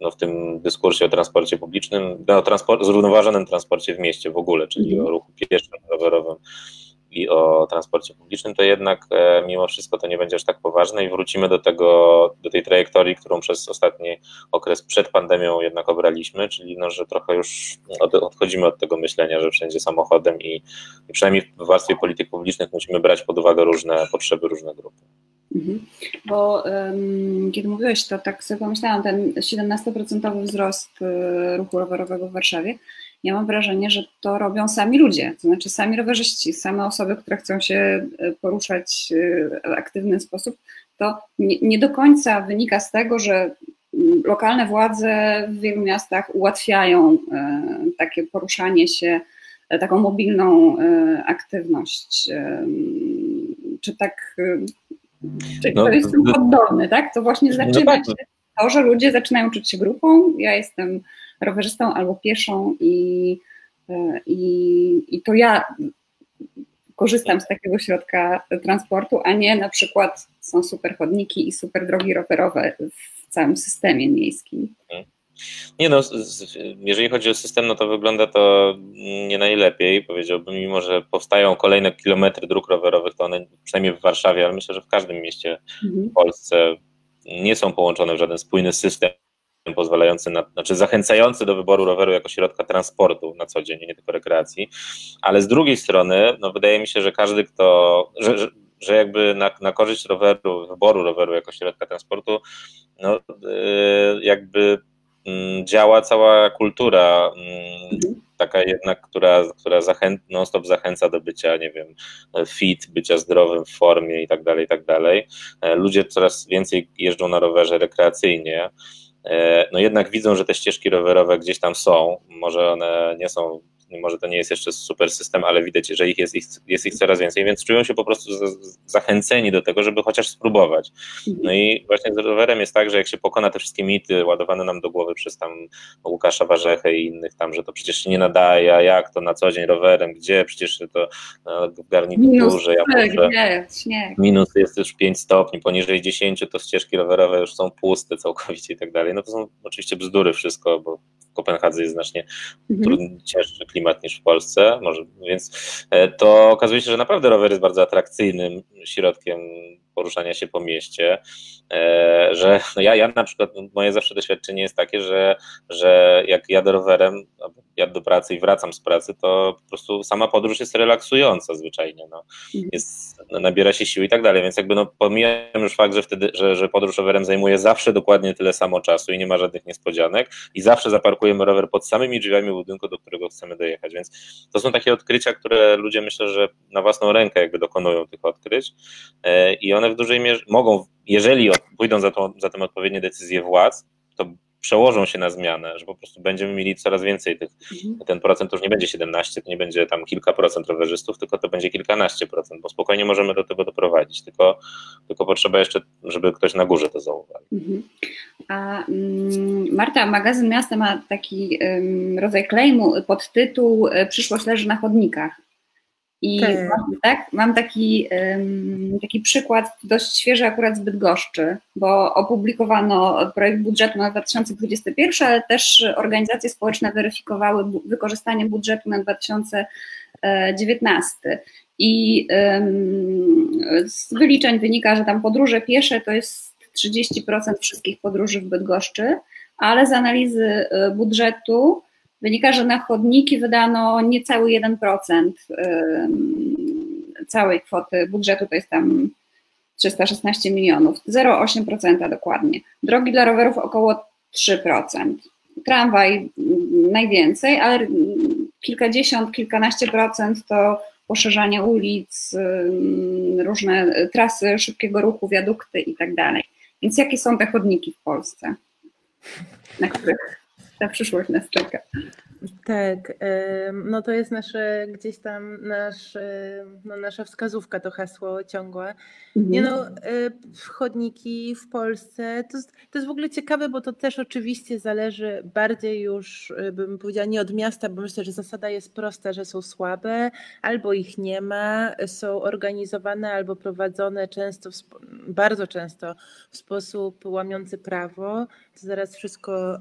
no, w tym dyskursie o transporcie publicznym, no, transport, zrównoważonym transporcie w mieście w ogóle, czyli mhm. o ruchu pieszym, rowerowym i o transporcie publicznym, to jednak e, mimo wszystko to nie będzie aż tak poważne i wrócimy do tego, do tej trajektorii, którą przez ostatni okres przed pandemią jednak obraliśmy, czyli no, że trochę już od, odchodzimy od tego myślenia, że wszędzie samochodem i, i przynajmniej w warstwie polityk publicznych musimy brać pod uwagę różne potrzeby, różne grupy. Mhm. Bo um, kiedy mówiłeś to, tak sobie pomyślałam, ten 17% wzrost y, ruchu rowerowego w Warszawie, ja mam wrażenie, że to robią sami ludzie, to znaczy sami rowerzyści, same osoby, które chcą się y, poruszać y, w aktywny sposób, to nie, nie do końca wynika z tego, że mm, lokalne władze w wielu miastach ułatwiają takie poruszanie się, taką mobilną aktywność. Czy tak Czyli no, to jest no, oddolny, tak? To właśnie zaczyna no, się to, że ludzie zaczynają czuć się grupą. Ja jestem rowerzystą albo pieszą i, e, i, i to ja korzystam z takiego środka transportu, a nie na przykład są super chodniki i super drogi rowerowe w całym systemie miejskim. Mhm. Nie no, jeżeli chodzi o system, no to wygląda to nie najlepiej, powiedziałbym, mimo że powstają kolejne kilometry dróg rowerowych, to one przynajmniej w Warszawie, ale myślę, że w każdym mieście mhm. w Polsce nie są połączone w żaden spójny system pozwalający na, znaczy zachęcający do wyboru roweru jako środka transportu na co dzień, nie tylko rekreacji, ale z drugiej strony, no wydaje mi się, że każdy, kto, że, że, że jakby na, na korzyść roweru, wyboru roweru jako środka transportu, no yy, jakby yy, działa cała kultura yy, taka jednak, która, która zachęt, non-stop zachęca do bycia, nie wiem, fit, bycia zdrowym w formie i tak dalej, i tak dalej. E, ludzie coraz więcej jeżdżą na rowerze rekreacyjnie, no jednak widzą, że te ścieżki rowerowe gdzieś tam są, może one nie są może to nie jest jeszcze super system, ale widać, że ich jest, ich, jest ich coraz więcej, więc czują się po prostu zachęceni do tego, żeby chociaż spróbować. No i właśnie z rowerem jest tak, że jak się pokona te wszystkie mity ładowane nam do głowy przez tam Łukasza Warzechę i innych tam, że to przecież się nie nadaje, a jak to na co dzień rowerem, gdzie, przecież to no, w garniturze, ja może, minus jest już 5 stopni, poniżej 10 to ścieżki rowerowe już są puste całkowicie i tak dalej. No to są oczywiście bzdury wszystko, bo Kopenhadze jest znacznie mhm. trudny, cięższy klimat niż w Polsce, może, więc e, to okazuje się, że naprawdę rower jest bardzo atrakcyjnym środkiem poruszania się po mieście, e, że no ja, ja na przykład, moje zawsze doświadczenie jest takie, że, że jak jadę rowerem, jadę do pracy i wracam z pracy, to po prostu sama podróż jest relaksująca zwyczajnie, no. Mhm. jest, no, nabiera się siły i tak dalej, więc jakby no pomijam już fakt, że wtedy, że, że podróż rowerem zajmuje zawsze dokładnie tyle samo czasu i nie ma żadnych niespodzianek i zawsze zaparkujemy rower pod samymi drzwiami budynku, do którego chcemy dojechać, więc to są takie odkrycia, które ludzie myślę, że na własną rękę jakby dokonują tych odkryć e, i one one w dużej mierze mogą, jeżeli pójdą za, tą, za tym odpowiednie decyzje władz, to przełożą się na zmianę, że po prostu będziemy mieli coraz więcej tych, mhm. ten procent już nie będzie 17, to nie będzie tam kilka procent rowerzystów, tylko to będzie kilkanaście procent, bo spokojnie możemy do tego doprowadzić, tylko, tylko potrzeba jeszcze, żeby ktoś na górze to zauważył. Mhm. A mm, Marta, magazyn Miasta ma taki rodzaj claimu pod tytuł e, Przyszłość leży na chodnikach. I tak. Mam, tak, mam taki, um, taki przykład dość świeży akurat z Bydgoszczy, bo opublikowano projekt budżetu na 2021, ale też organizacje społeczne weryfikowały bu wykorzystanie budżetu na 2019. I um, z wyliczeń wynika, że tam podróże piesze to jest 30% wszystkich podróży w Bydgoszczy, ale z analizy e, budżetu wynika, że na chodniki wydano niecały 1% całej kwoty budżetu, to jest tam 316 milionów, 0,8% dokładnie. Drogi dla rowerów około 3%. Tramwaj najwięcej, ale kilkadziesiąt, kilkanaście procent to poszerzanie ulic, różne trasy szybkiego ruchu, wiadukty i tak dalej. Więc jakie są te chodniki w Polsce, na których ta przyszłość nas czeka. Tak, no to jest nasze gdzieś tam nasz, no nasza wskazówka, to hasło ciągłe. Nie mhm. no, chodniki w Polsce, to jest, to jest w ogóle ciekawe, bo to też oczywiście zależy bardziej już, y, bym powiedziała, nie od miasta, bo myślę, że zasada jest prosta, że są słabe, albo ich nie ma, są organizowane albo prowadzone często, bardzo często w sposób łamiący prawo. Zaraz wszystko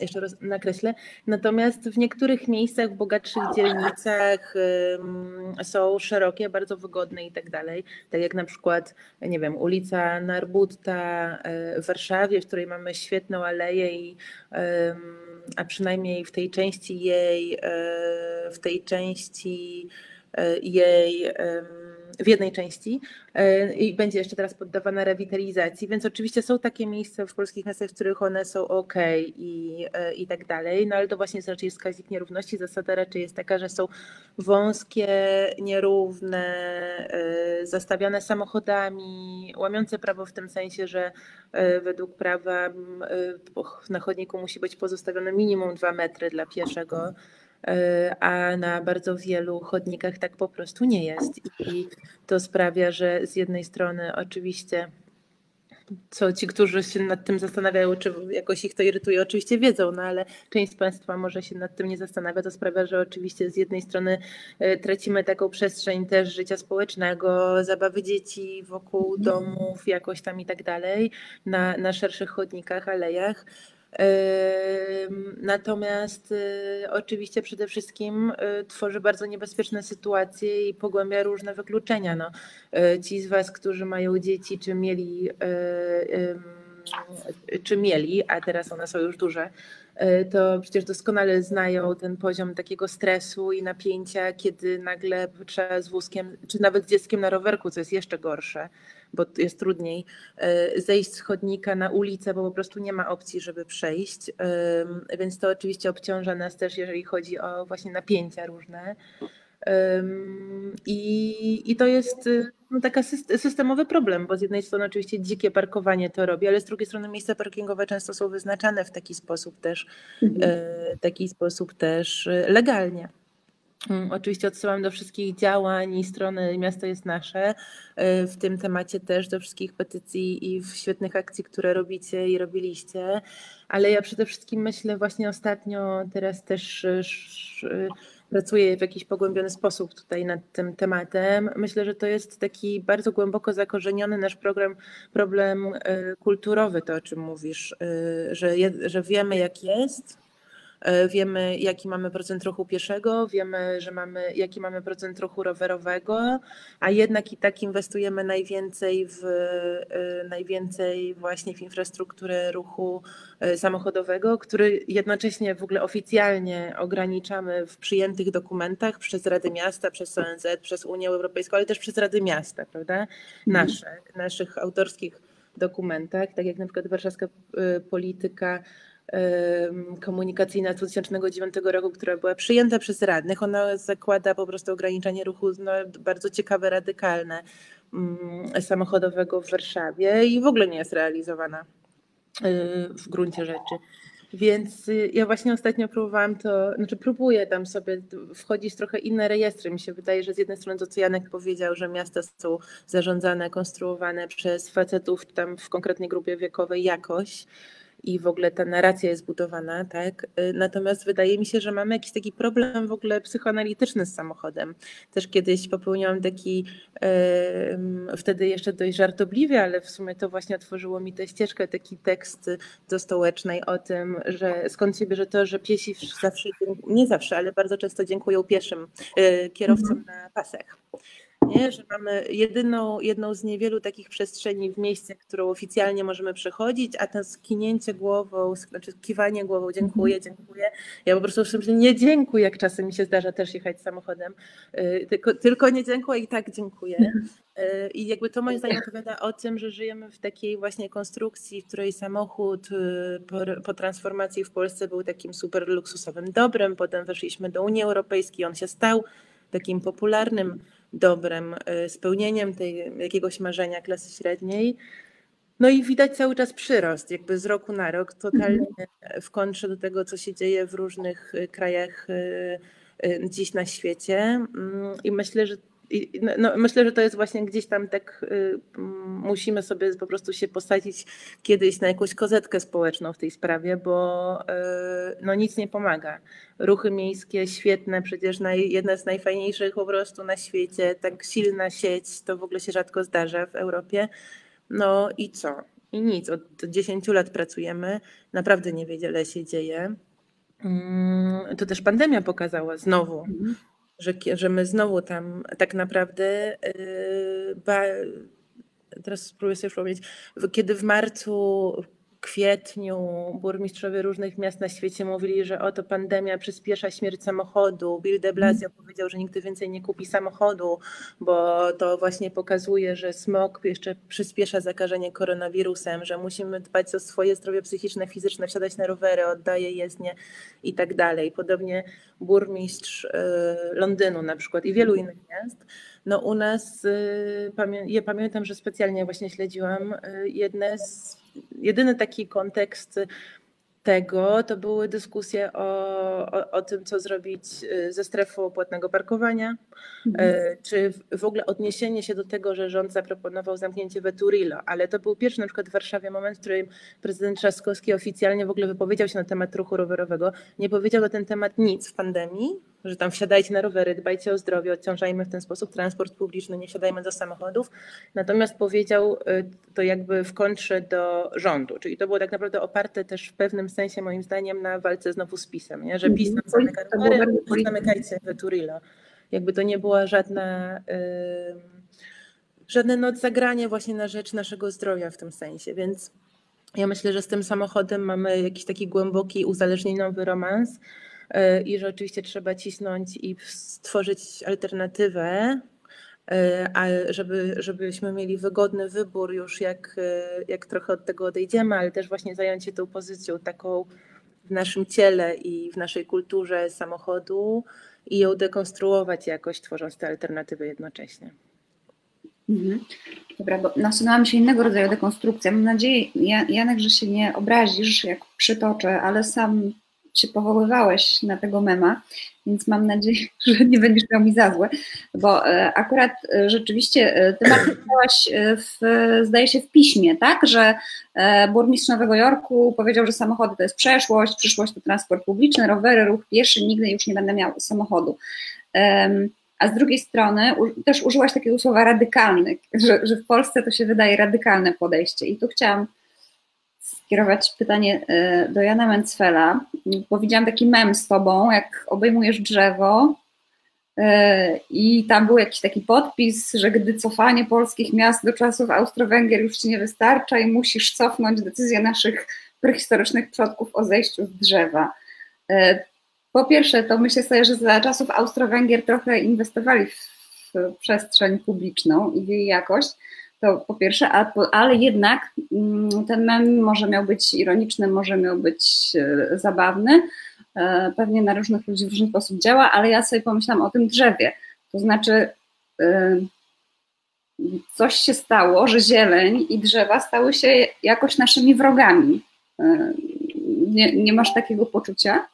jeszcze nakreślę. Natomiast w niektórych miejscach, w bogatszych dzielnicach są szerokie, bardzo wygodne i tak dalej. Tak jak na przykład, nie wiem, ulica Narbutta e, w Warszawie, w której mamy świetną aleję i a przynajmniej w tej części jej, w tej części jej w jednej części e, i będzie jeszcze teraz poddawana rewitalizacji, więc oczywiście są takie miejsca w polskich miastach, w których one są ok i, e, i tak dalej, no ale to właśnie jest raczej wskaźnik nierówności. Zasada raczej jest taka, że są wąskie, nierówne, e, zastawione samochodami, łamiące prawo w tym sensie, że według prawa na chodniku musi być pozostawione minimum dwa metry dla pieszego a na bardzo wielu chodnikach tak po prostu nie jest. I to sprawia, że z jednej strony oczywiście co ci, którzy się nad tym zastanawiają, czy jakoś ich to irytuje, oczywiście wiedzą, no ale część z Państwa może się nad tym nie zastanawia. To sprawia, że oczywiście z jednej strony e, tracimy taką przestrzeń też życia społecznego, zabawy dzieci wokół domów, jakoś tam i tak dalej, na, na szerszych chodnikach, alejach. Natomiast y, oczywiście przede wszystkim y, tworzy bardzo niebezpieczne sytuacje i pogłębia różne wykluczenia. No, y, ci z Was, którzy mają dzieci, czy mieli czy mieli, a teraz one są już duże, to przecież doskonale znają ten poziom takiego stresu i napięcia, kiedy nagle trzeba z wózkiem, czy nawet z dzieckiem na rowerku, co jest jeszcze gorsze, bo jest trudniej, e, zejść z chodnika na ulicę, bo po prostu nie ma opcji, żeby przejść. Więc to oczywiście obciąża nas też, jeżeli chodzi o właśnie napięcia różne. I, I to jest y, no, taki systemowy problem, bo z jednej strony oczywiście dzikie parkowanie to robi, ale z drugiej strony miejsca parkingowe często są wyznaczane w taki sposób też, mhm. E, taki sposób też y, legalnie. Mm, oczywiście odsyłam do wszystkich działań i strony Miasto jest nasze. E, w tym temacie też do wszystkich petycji i świetnych akcji, które robicie i robiliście. Ale ja przede wszystkim myślę właśnie ostatnio teraz też pracuję w jakiś pogłębiony sposób tutaj nad tym tematem. Myślę, że to jest taki bardzo głęboko zakorzeniony nasz program, problem e, kulturowy, to o czym mówisz, e, że, że wiemy jak jest, wiemy, jaki mamy procent ruchu pieszego, wiemy, że mamy, jaki mamy procent ruchu rowerowego, a jednak i tak inwestujemy najwięcej w e, najwięcej właśnie w infrastrukturę ruchu e, samochodowego, który jednocześnie w ogóle oficjalnie ograniczamy w przyjętych dokumentach przez Rady Miasta, przez ONZ, przez Unię Europejską, ale też przez Rady Miasta, prawda? Mhm. Nasze, naszych autorskich dokumentach, tak jak na przykład warszawska polityka komunikacyjna z 2009 roku, która była przyjęta przez radnych. Ona zakłada po prostu ograniczenie ruchu no, bardzo ciekawe, radykalne mm, samochodowego w Warszawie i w ogóle nie jest realizowana y, w gruncie rzeczy. Więc y, ja właśnie ostatnio próbowałam to, znaczy próbuję tam sobie wchodzić trochę inne rejestry. Mi się wydaje, że z jednej strony to, co Janek powiedział, że miasta są zarządzane, konstruowane przez facetów tam w konkretnej grupie wiekowej jakoś, i w ogóle ta narracja jest budowana, tak? Y, natomiast wydaje mi się, że mamy jakiś taki problem w ogóle psychoanalityczny z samochodem. Też kiedyś popełniłam taki, yy, wtedy jeszcze dość żartobliwie, ale w sumie to właśnie otworzyło mi tę ścieżkę, taki tekst do stołecznej o tym, że skąd się bierze to, że piesi zawsze, nie zawsze, ale bardzo często dziękują pieszym yy, kierowcom mhm. na pasach nie? że mamy jedyną, jedną z niewielu takich przestrzeni w mieście, którą oficjalnie możemy przechodzić, a to skinięcie głową, znaczy kiwanie głową, dziękuję, mhm. dziękuję. Ja po prostu nie dziękuję, jak czasem mi się zdarza też jechać samochodem, y, tylko, tylko nie dziękuję i tak dziękuję. Mhm. Y, I jakby to moim zdaniem opowiada o tym, że żyjemy w takiej właśnie konstrukcji, w której samochód y, po, po, transformacji w Polsce był takim super luksusowym dobrem, potem weszliśmy do Unii Europejskiej, on się stał takim popularnym dobrem, y, spełnieniem tej jakiegoś marzenia klasy średniej. No i widać cały czas przyrost, jakby z roku na rok, totalnie w kontrze do tego, co się dzieje w różnych y, krajach y, dziś na świecie. Mm, I myślę, że no, no, myślę, że to jest właśnie gdzieś tam tak, y, musimy sobie po prostu się posadzić kiedyś na jakąś kozetkę społeczną w tej sprawie, bo y, no, nic nie pomaga. Ruchy miejskie świetne, przecież naj, jedna z najfajniejszych po prostu na świecie, tak silna sieć, to w ogóle się rzadko zdarza w Europie. No i co? I nic. Od 10 lat pracujemy, naprawdę niewiele się dzieje. Mm, to też pandemia pokazała znowu, mhm że, że my znowu tam tak naprawdę, yy, ba, teraz spróbuję sobie przypomnieć, kiedy w marcu kwietniu burmistrzowie różnych miast na świecie mówili, że oto pandemia przyspiesza śmierć samochodu. Bill de Blasio mm. powiedział, że nigdy więcej nie kupi samochodu, bo to właśnie pokazuje, że smog jeszcze przyspiesza zakażenie koronawirusem, że musimy dbać o swoje zdrowie psychiczne, fizyczne, wsiadać na rowery, oddaje jezdnie i tak dalej. Podobnie burmistrz y, Londynu na przykład i wielu innych miast. No u nas, y, ja pamiętam, że specjalnie właśnie śledziłam y, jedne z jedyny taki kontekst tego to były dyskusje o, o, o, tym, co zrobić y, ze strefą płatnego parkowania, mhm. Czy w ogóle odniesienie się do tego, że rząd zaproponował zamknięcie Veturillo, ale to był pierwszy na przykład w Warszawie moment, w którym prezydent Trzaskowski oficjalnie w ogóle wypowiedział się na temat ruchu rowerowego. Nie powiedział na ten temat nic w pandemii, że tam wsiadajcie na rowery, dbajcie o zdrowie, odciążajmy w ten sposób transport publiczny, nie wsiadajmy do samochodów. Natomiast powiedział y, to jakby w kontrze do rządu, czyli to było tak naprawdę oparte też w pewnym sensie moim zdaniem na walce znowu z PiSem, nie? że PiS nam zamyka rowery, zamykajcie Veturillo. Jakby to nie była żadna... Yy, żadne no, zagranie właśnie na rzecz naszego zdrowia w tym sensie, więc Ja myślę, że z tym samochodem mamy jakiś taki głęboki, uzależnienowy romans i że oczywiście trzeba cisnąć i stworzyć alternatywę, e, żeby, żebyśmy mieli wygodny wybór już jak, jak trochę od tego odejdziemy, ale też właśnie zająć się tą pozycją taką w naszym ciele i w naszej kulturze samochodu i ją dekonstruować jakoś, tworząc te alternatywy jednocześnie. Mhm. Dobra, bo nasunęłam się innego rodzaju dekonstrukcja. Mam nadzieję, Janek, że się nie obrazisz, jak przytoczę, ale sam się powoływałeś na tego mema, więc mam nadzieję, że nie będziesz miał mi za złe, bo e, akurat e, rzeczywiście e, ty napisałaś, w, zdaje się, w piśmie, tak, że burmistrz Nowego Jorku powiedział, że samochody to jest przeszłość, przyszłość to transport publiczny, rowery, ruch pieszy, nigdy już nie będę miał samochodu. A z drugiej strony też użyłaś takiego słowa radykalny, że, że w Polsce to się wydaje radykalne podejście. I tu chciałam skierować pytanie e, do Jana Mencfela, bo widziałam taki mem z tobą, jak obejmujesz drzewo e, i tam był jakiś taki podpis, że gdy cofanie polskich miast do czasów Austro-Węgier już ci nie wystarcza i musisz cofnąć decyzję naszych prehistorycznych przodków o zejściu z drzewa. E, po pierwsze, to myślę sobie, że za czasów Austro-Węgier trochę inwestowali w przestrzeń publiczną i w jej jakość, to po pierwsze, ale jednak mm, ten mem może miał być ironiczny, może miał być e, zabawny, e, pewnie na różnych ludzi w różny sposób działa, ale ja sobie pomyślałam o tym drzewie. To znaczy, e, coś się stało, że zieleń i drzewa stały się jakoś naszymi wrogami. Nie, nie masz takiego poczucia?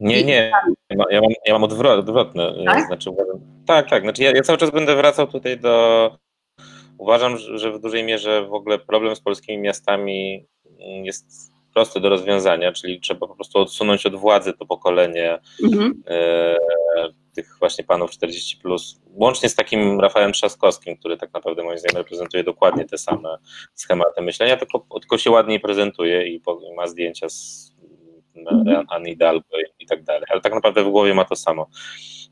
Nie, nie. Ja mam, ja mam odwrotne. Tak? Znaczy, tak, tak. Znaczy ja, ja, cały czas będę wracał tutaj do. Uważam, że w dużej mierze w ogóle problem z polskimi miastami jest prosty do rozwiązania, czyli trzeba po prostu odsunąć od władzy to pokolenie mhm. e, tych właśnie panów 40, plus, łącznie z takim Rafałem Trzaskowskim, który tak naprawdę moim zdaniem reprezentuje dokładnie te same schematy myślenia, tylko, tylko się ładniej prezentuje i, po, i ma zdjęcia z mhm. Hidalgo i tak dalej, ale tak naprawdę w głowie ma to samo.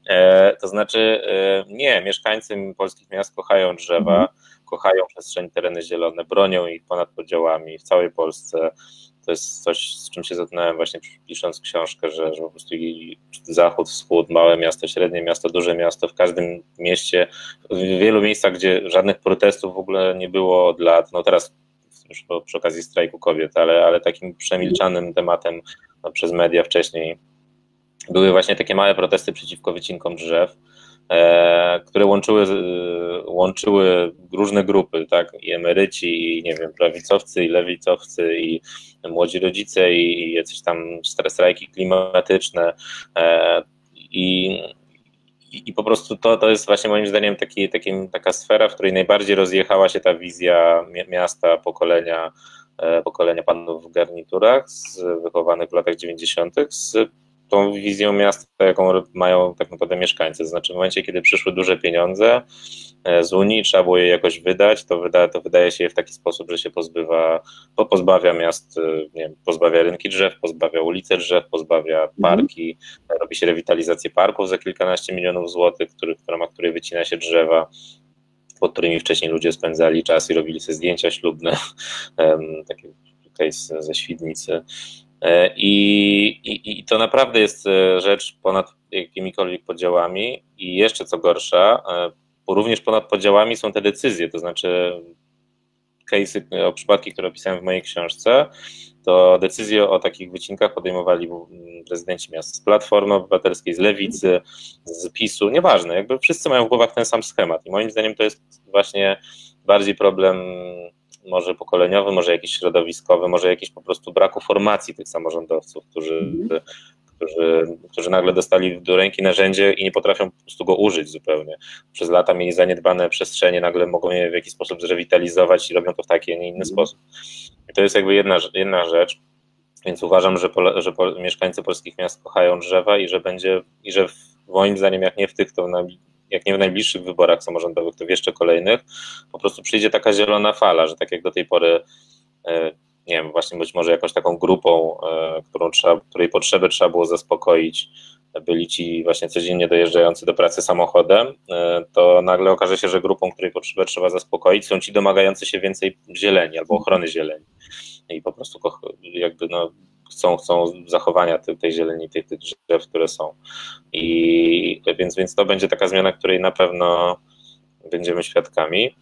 E, to znaczy, e, nie, mieszkańcy polskich miast kochają drzewa, mhm. kochają przestrzeń, tereny zielone, bronią ich ponad podziałami w całej Polsce. To jest coś, z czym się zetknąłem właśnie pisząc książkę, że, że po prostu zachód, wschód, małe miasto, średnie miasto, duże miasto, w każdym mieście, w wielu miejscach, gdzie żadnych protestów w ogóle nie było od lat, no teraz już przy okazji strajku kobiet, ale, ale takim przemilczanym tematem przez media wcześniej były właśnie takie małe protesty przeciwko wycinkom drzew, e, które łączyły, e, łączyły różne grupy, tak, i emeryci, i nie wiem, prawicowcy, i lewicowcy, i młodzi rodzice, i jakieś tam strajki klimatyczne, e, i i, po prostu to, to jest właśnie moim zdaniem taki, taki, taka sfera, w której najbardziej rozjechała się ta wizja miasta, pokolenia, pokolenia panów w garniturach, z, wychowanych w latach 90., z tą wizją miasta, jaką mają tak naprawdę mieszkańcy. To znaczy w momencie, kiedy przyszły duże pieniądze e, z Unii, trzeba było je jakoś wydać, to, wyda, to wydaje się je w taki sposób, że się pozbywa, pozbawia miast, e, nie wiem, pozbawia rynki drzew, pozbawia ulice drzew, pozbawia mhm. parki, mhm. robi się rewitalizację parków za kilkanaście milionów złotych, który, w ramach której wycina się drzewa pod którymi wcześniej ludzie spędzali czas i robili sobie zdjęcia ślubne, takie case ze Świdnicy. E, I, i, I to naprawdę jest e, rzecz ponad jakimikolwiek podziałami i jeszcze co gorsza, e, również ponad podziałami są te decyzje, to znaczy case'y, o przypadki, które opisałem w mojej książce, to decyzje o takich wycinkach podejmowali prezydenci miast z Platformy Obywatelskiej, z Lewicy, z PiSu, nieważne, jakby wszyscy mają w głowach ten sam schemat i moim zdaniem to jest właśnie bardziej problem może pokoleniowy, może jakiś środowiskowy, może jakiś po prostu braku formacji tych samorządowców, którzy, mm. Którzy, którzy nagle dostali do ręki narzędzie i nie potrafią po prostu go użyć zupełnie. Przez lata mieli zaniedbane przestrzenie, nagle mogą je w jakiś sposób zrewitalizować i robią to w taki, a nie inny mm. sposób. I to jest jakby jedna, jedna rzecz. Więc uważam, że, pole, że po, mieszkańcy polskich miast kochają drzewa i że będzie, i że w, moim zdaniem, jak nie w tych, to na, jak nie w najbliższych wyborach samorządowych, to w jeszcze kolejnych, po prostu przyjdzie taka zielona fala, że tak jak do tej pory, e, nie wiem, właśnie być może jakąś taką grupą, e, którą trzeba, której potrzeby trzeba było zaspokoić byli ci właśnie codziennie dojeżdżający do pracy samochodem, to nagle okaże się, że grupą, której potrzebę trzeba zaspokoić, są ci domagający się więcej zieleni albo ochrony zieleni. I po prostu jakby no, chcą, chcą zachowania tej, tej zieleni, tych, tych drzew, które są. I więc, więc to będzie taka zmiana, której na pewno będziemy świadkami.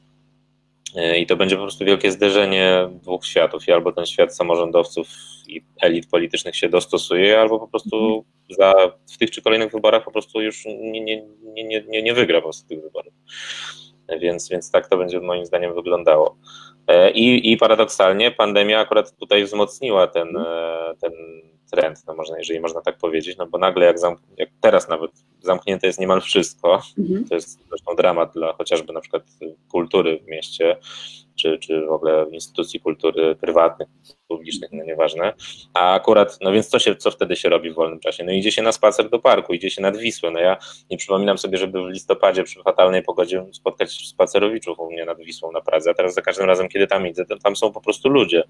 E, I to będzie po prostu wielkie zderzenie dwóch światów. I albo ten świat samorządowców i elit politycznych się dostosuje, albo po prostu za, w tych czy kolejnych wyborach po prostu już nie, nie, nie, nie, nie wygra po prostu tych wyborów. Więc, więc tak to będzie moim zdaniem wyglądało. E, I, I paradoksalnie pandemia akurat tutaj wzmocniła ten, e, ten trend, no można, jeżeli można tak powiedzieć, no bo nagle jak, zamk- jak teraz nawet zamknięte jest niemal wszystko, mhm. to jest zresztą dramat dla chociażby na przykład kultury w mieście, czy, czy w ogóle instytucji kultury prywatnych, publicznych, no nieważne. A akurat, no więc co, się, co wtedy się robi w wolnym czasie? No idzie się na spacer do parku, idzie się nad Wisłę. No ja nie przypominam sobie, żeby w listopadzie przy fatalnej pogodzie spotkać spacerowiczów u mnie nad Wisłą na Pradze, a teraz za każdym razem, kiedy tam idę, to tam są po prostu ludzie.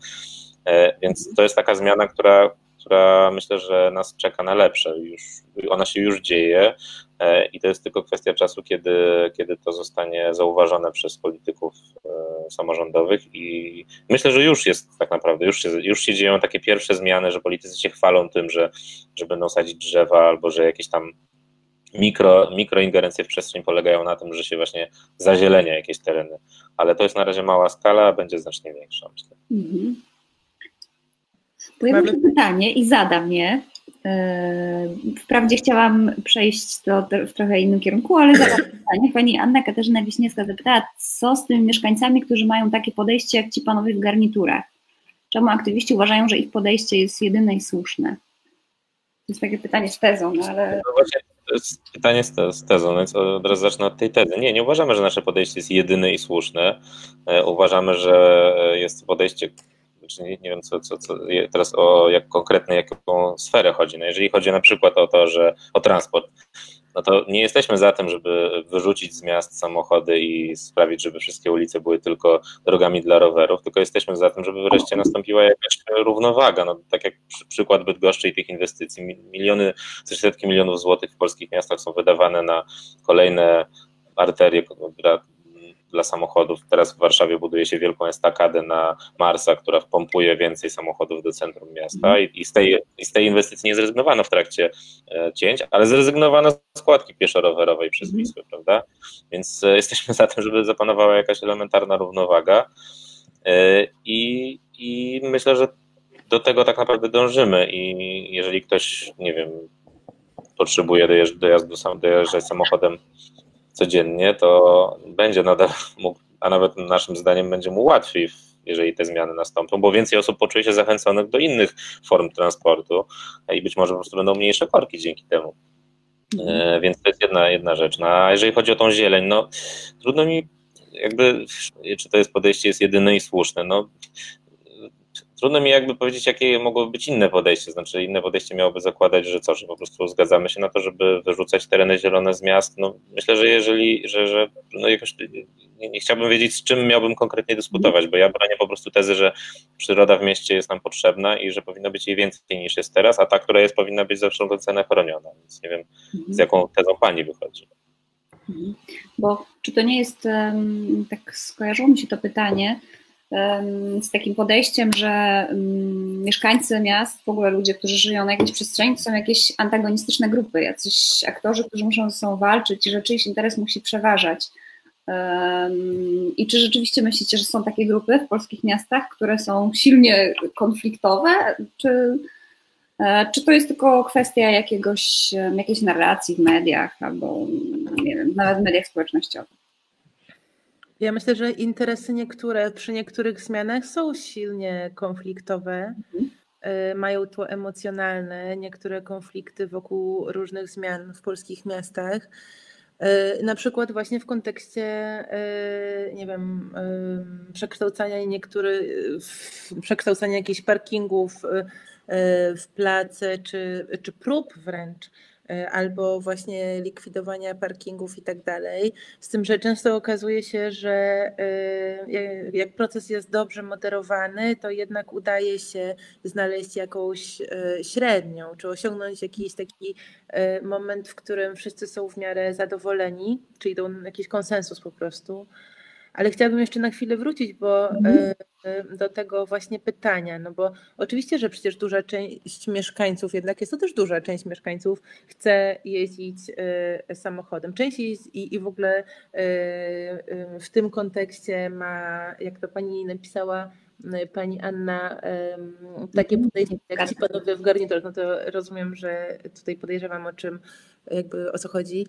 E, więc to jest taka zmiana, która która myślę, że nas czeka na lepsze. Już, ona się już dzieje e, i to jest tylko kwestia czasu, kiedy, kiedy to zostanie zauważone przez polityków e, samorządowych i myślę, że już jest tak naprawdę, już się, już się dzieją takie pierwsze zmiany, że politycy się chwalą tym, że, że będą sadzić drzewa albo że jakieś tam mikro, mikroingerencje w przestrzeń polegają na tym, że się właśnie zazielenia jakieś tereny, ale to jest na razie mała skala, a będzie znacznie większa, myślę. Mhm. Pojawia się pytanie i zadam je. E, wprawdzie chciałam przejść to w trochę innym kierunku, ale zadam pytanie. Pani Anna Katarzyna Wiśniewska zapytała, co z tymi mieszkańcami, którzy mają takie podejście jak ci panowie w garniturach? Czemu aktywiści uważają, że ich podejście jest jedyne i słuszne? To jest takie pytanie z tezą, no ale... No właśnie, to jest pytanie z, te, z tezą, więc od razu zacznę od tej tezy. Nie, nie uważamy, że nasze podejście jest jedyne i słuszne. E, uważamy, że jest to podejście, znaczy nie, wiem co, co, co teraz o jak konkretnie jaką sferę chodzi. No jeżeli chodzi na przykład o to, że o transport, no to nie jesteśmy za tym, żeby wyrzucić z miast samochody i sprawić, żeby wszystkie ulice były tylko drogami dla rowerów, tylko jesteśmy za tym, żeby wreszcie nastąpiła jakaś równowaga. No, tak jak przy, przykład Bydgoszczy i tych inwestycji, miliony, setki milionów złotych w polskich miastach są wydawane na kolejne arterie, dla samochodów. Teraz w Warszawie buduje się wielką estakadę na Marsa, która pompuje więcej samochodów do centrum miasta mhm. i, i, z, tej, i z tej inwestycji nie zrezygnowano w trakcie e, cięć, ale zrezygnowano z składki pieszo-rowerowej przez mhm. Wisłę, prawda? Więc e, jesteśmy za tym, żeby zapanowała jakaś elementarna równowaga e, i, i myślę, że do tego tak naprawdę dążymy i jeżeli ktoś, nie wiem, potrzebuje dojazdu, dojeżdżać samochodem codziennie, to będzie nadal mógł, a nawet naszym zdaniem będzie mu łatwiej, jeżeli te zmiany nastąpią, bo więcej osób poczuje się zachęconych do innych form transportu i być może po prostu będą mniejsze korki dzięki temu. Mhm. E, więc to jest jedna, jedna rzecz. No, a jeżeli chodzi o tą zieleń, no trudno mi jakby, czy to jest podejście jest jedyne i słuszne. No, Trudno mi jakby powiedzieć, jakie mogłoby być inne podejście. Znaczy, inne podejście miałoby zakładać, że co, że po prostu zgadzamy się na to, żeby wyrzucać tereny zielone z miast. No, myślę, że jeżeli, że, że no jakoś nie, nie chciałbym wiedzieć, z czym miałbym konkretnie dyskutować, bo ja bronię po prostu tezy, że przyroda w mieście jest nam potrzebna i że powinno być jej więcej niż jest teraz, a ta, która jest, powinna być za wszelką cenę chroniona. Więc nie wiem, z jaką tezą pani wychodzi. Mhm. Bo czy to nie jest, tak skojarzyło mi się to pytanie, z takim podejściem, że mieszkańcy miast, w ogóle ludzie, którzy żyją na jakiejś przestrzeni, to są jakieś antagonistyczne grupy, jacyś aktorzy, którzy muszą ze sobą walczyć i czyjś interes musi przeważać. I czy rzeczywiście myślicie, że są takie grupy w polskich miastach, które są silnie konfliktowe, czy, e, czy to jest tylko kwestia jakiegoś, jakiejś narracji w mediach albo nie wiem, nawet w mediach społecznościowych? Ja myślę, że interesy niektóre przy niektórych zmianach są silnie konfliktowe. Mhm. Y, mają to emocjonalne, niektóre konflikty wokół różnych zmian w polskich miastach. Y, na przykład właśnie w kontekście, y, nie wiem, przekształcania niektórych, przekształcania jakichś parkingów w place, czy, czy prób wręcz albo właśnie likwidowania parkingów i tak dalej. Z tym, że często okazuje się, że e, jak proces jest dobrze moderowany, to jednak udaje się znaleźć jakąś e, średnią, czy osiągnąć jakiś taki moment, w którym wszyscy są w miarę zadowoleni, czy idą jakiś konsensus po prostu. Ale chciałabym jeszcze na chwilę wrócić, bo mhm. E, do tego właśnie pytania, no bo oczywiście, że przecież duża część mieszkańców, jednak jest to też duża część mieszkańców, chce jeździć e, samochodem. Część jest i, i w ogóle e, w tym kontekście ma, jak to pani napisała, pani Anna, takie mhm. podejście jak ci panowie w garniturach, no to rozumiem, że tutaj podejrzewam o czym, jakby o co chodzi.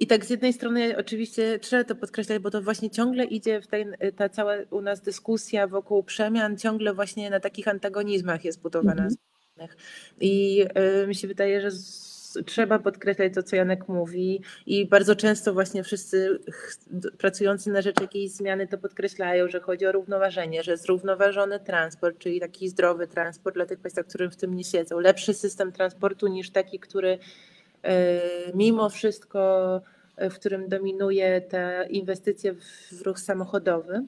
I tak z jednej strony oczywiście trzeba to podkreślać, bo to właśnie ciągle idzie w tej, ta cała u nas dyskusja wokół przemian, ciągle właśnie na takich antagonizmach jest budowana. Mm-hmm. I y, mi się wydaje, że z, trzeba podkreślać to, co Janek mówi i bardzo często właśnie wszyscy pracujący na rzecz jakiejś zmiany to podkreślają, że chodzi o równoważenie, że zrównoważony transport, czyli taki zdrowy transport dla tych państw, którym w tym nie siedzą, lepszy system transportu niż taki, który E, mimo wszystko, w którym dominuje ta inwestycja w ruch samochodowy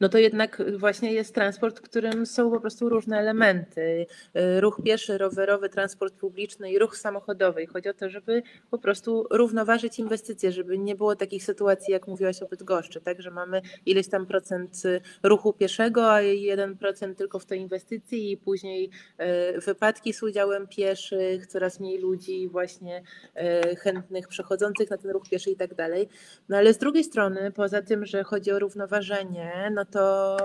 no to jednak właśnie jest transport, w którym są po prostu różne elementy. Y, ruch pieszy, rowerowy, transport publiczny i ruch samochodowy. I chodzi o to, żeby po prostu równoważyć inwestycje, żeby nie było takich sytuacji, jak mówiłaś o Bydgoszczy, tak, że mamy ileś tam procent ruchu pieszego, a jeden procent tylko w tej inwestycji i później y, wypadki z udziałem pieszych, coraz mniej ludzi właśnie y, chętnych przechodzących na ten ruch pieszy i tak dalej. No ale z drugiej strony, poza tym, że chodzi o równoważenie, no to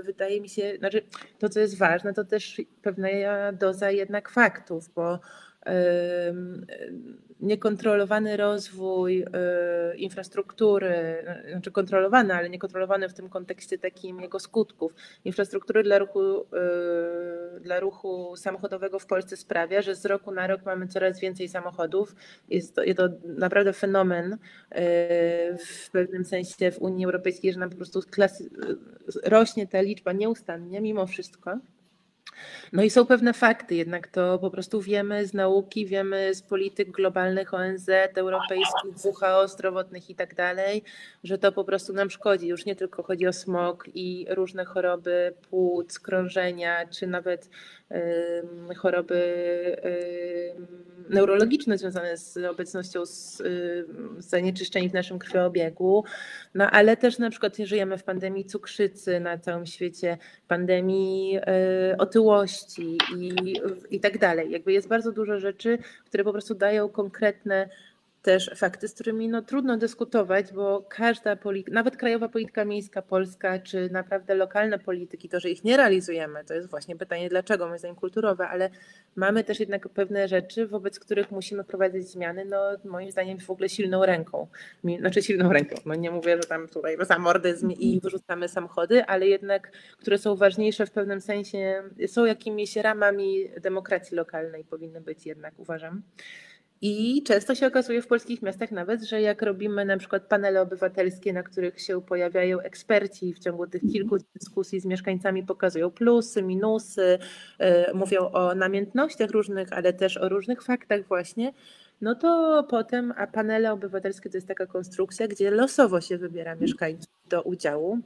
y, wydaje mi się, znaczy to, co jest ważne, to też pewna doza jednak faktów, bo niekontrolowany rozwój y, infrastruktury, znaczy kontrolowany, ale niekontrolowany w tym kontekście takim jego skutków, infrastruktury dla ruchu, y, dla ruchu samochodowego w Polsce sprawia, że z roku na rok mamy coraz więcej samochodów. Jest to, jest to naprawdę fenomen y, w pewnym sensie w Unii Europejskiej, że nam po prostu klasy, rośnie ta liczba nieustannie mimo wszystko. No i są pewne fakty, jednak to po prostu wiemy z nauki, wiemy z polityk globalnych ONZ, europejskich, WHO, zdrowotnych i tak dalej, że to po prostu nam szkodzi. Już nie tylko chodzi o smog i różne choroby płuc, krążenia, czy nawet choroby neurologiczne związane z obecnością z, zanieczyszczeń w naszym krwiobiegu, no ale też na przykład żyjemy w pandemii cukrzycy na całym świecie, pandemii e, i, i tak dalej. Jakby jest bardzo dużo rzeczy, które po prostu dają konkretne też fakty, z którymi no, trudno dyskutować, bo każda polityka, nawet krajowa polityka miejska polska, czy naprawdę lokalne polityki, to, że ich nie realizujemy, to jest właśnie pytanie dlaczego, moim zdaniem kulturowe, ale mamy też jednak pewne rzeczy, wobec których musimy wprowadzić zmiany, no moim zdaniem w ogóle silną ręką, znaczy silną ręką, no nie mówię, że tam tutaj zamordyzm i wyrzucamy samochody, ale jednak, które są ważniejsze w pewnym sensie, są jakimiś ramami demokracji lokalnej powinny być jednak, uważam. I często się okazuje w polskich miastach nawet, że jak robimy na przykład panele obywatelskie, na których się pojawiają eksperci w ciągu tych kilku dyskusji z mieszkańcami pokazują plusy, minusy, yy, mówią o namiętnościach różnych, ale też o różnych faktach właśnie, no to potem, a panele obywatelskie to jest taka konstrukcja, gdzie losowo się wybiera mieszkańców do udziału.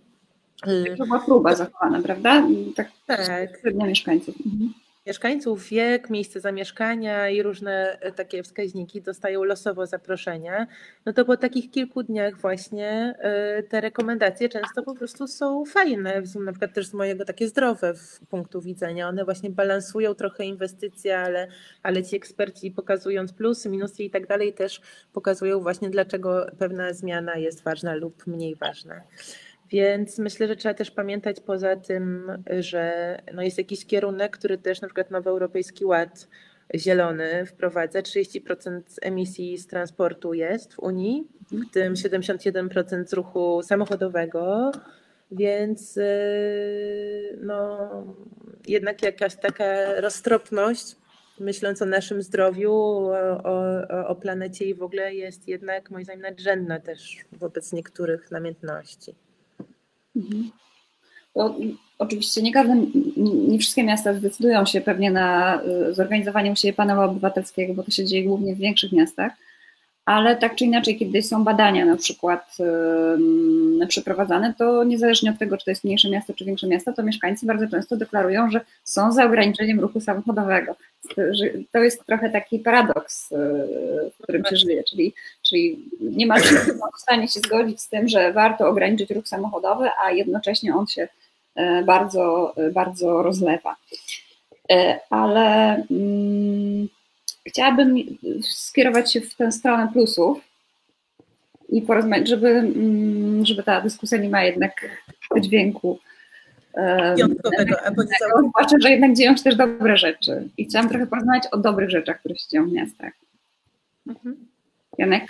To była próba zachowana, prawda? Tak, tak. mieszkańców. Mhm mieszkańców, wiek, miejsce zamieszkania i różne e, takie wskaźniki dostają losowo zaproszenia, no to po takich kilku dniach właśnie e, te rekomendacje często po prostu są fajne, na przykład też z mojego takie zdrowe w punktu widzenia. One właśnie balansują trochę inwestycje, ale, ale ci eksperci pokazując plusy, minusy i tak dalej też pokazują właśnie dlaczego pewna zmiana jest ważna lub mniej ważna. Więc myślę, że trzeba też pamiętać poza tym, że no jest jakiś kierunek, który też na przykład Nowy Europejski Ład Zielony wprowadza. 30% emisji z transportu jest w Unii, w tym 71% z ruchu samochodowego, więc y, no, jednak jakaś taka roztropność, myśląc o naszym zdrowiu, o, o, o planecie i w ogóle jest jednak moim zdaniem nadrzędna też wobec niektórych namiętności. Mhm. Bo oczywiście nie każde, nie wszystkie miasta zdecydują się pewnie na zorganizowanie u siebie panelu obywatelskiego, bo to się dzieje głównie w większych miastach ale tak czy inaczej, kiedy są badania na przykład yy, przeprowadzane, to niezależnie od tego, czy to jest mniejsze miasto, czy większe miasto, to mieszkańcy bardzo często deklarują, że są za ograniczeniem ruchu samochodowego. To jest trochę taki paradoks, yy, w którym się żyje, czyli, czyli nie ma się w stanie się zgodzić z tym, że warto ograniczyć ruch samochodowy, a jednocześnie on się yy, bardzo, bardzo rozlewa. Ale mm, chciałabym skierować się w tę stronę plusów i porozmawiać, żeby, mm, żeby ta dyskusja nie ma jednak wydźwięku. Zwłaszcza, że jednak dzieją się też dobre rzeczy. I chciałam trochę porozmawiać o dobrych rzeczach, które się dzieją w miastach. Mhm. Janek?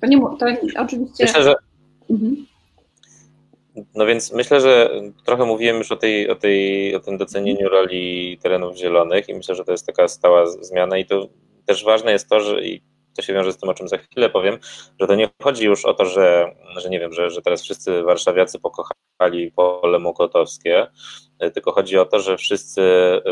To nie to oczywiście. Myślę, że. Mhm. No więc myślę, że trochę mówiłem już o, tej, o, tej, o tym docenieniu roli terenów zielonych i myślę, że to jest taka stała zmiana i to też ważne jest to, że i to się wiąże z tym, o czym za chwilę powiem, że to nie chodzi już o to, że, że nie wiem, że, że teraz wszyscy warszawiacy pokochali pole mokotowskie, tylko chodzi o to, że wszyscy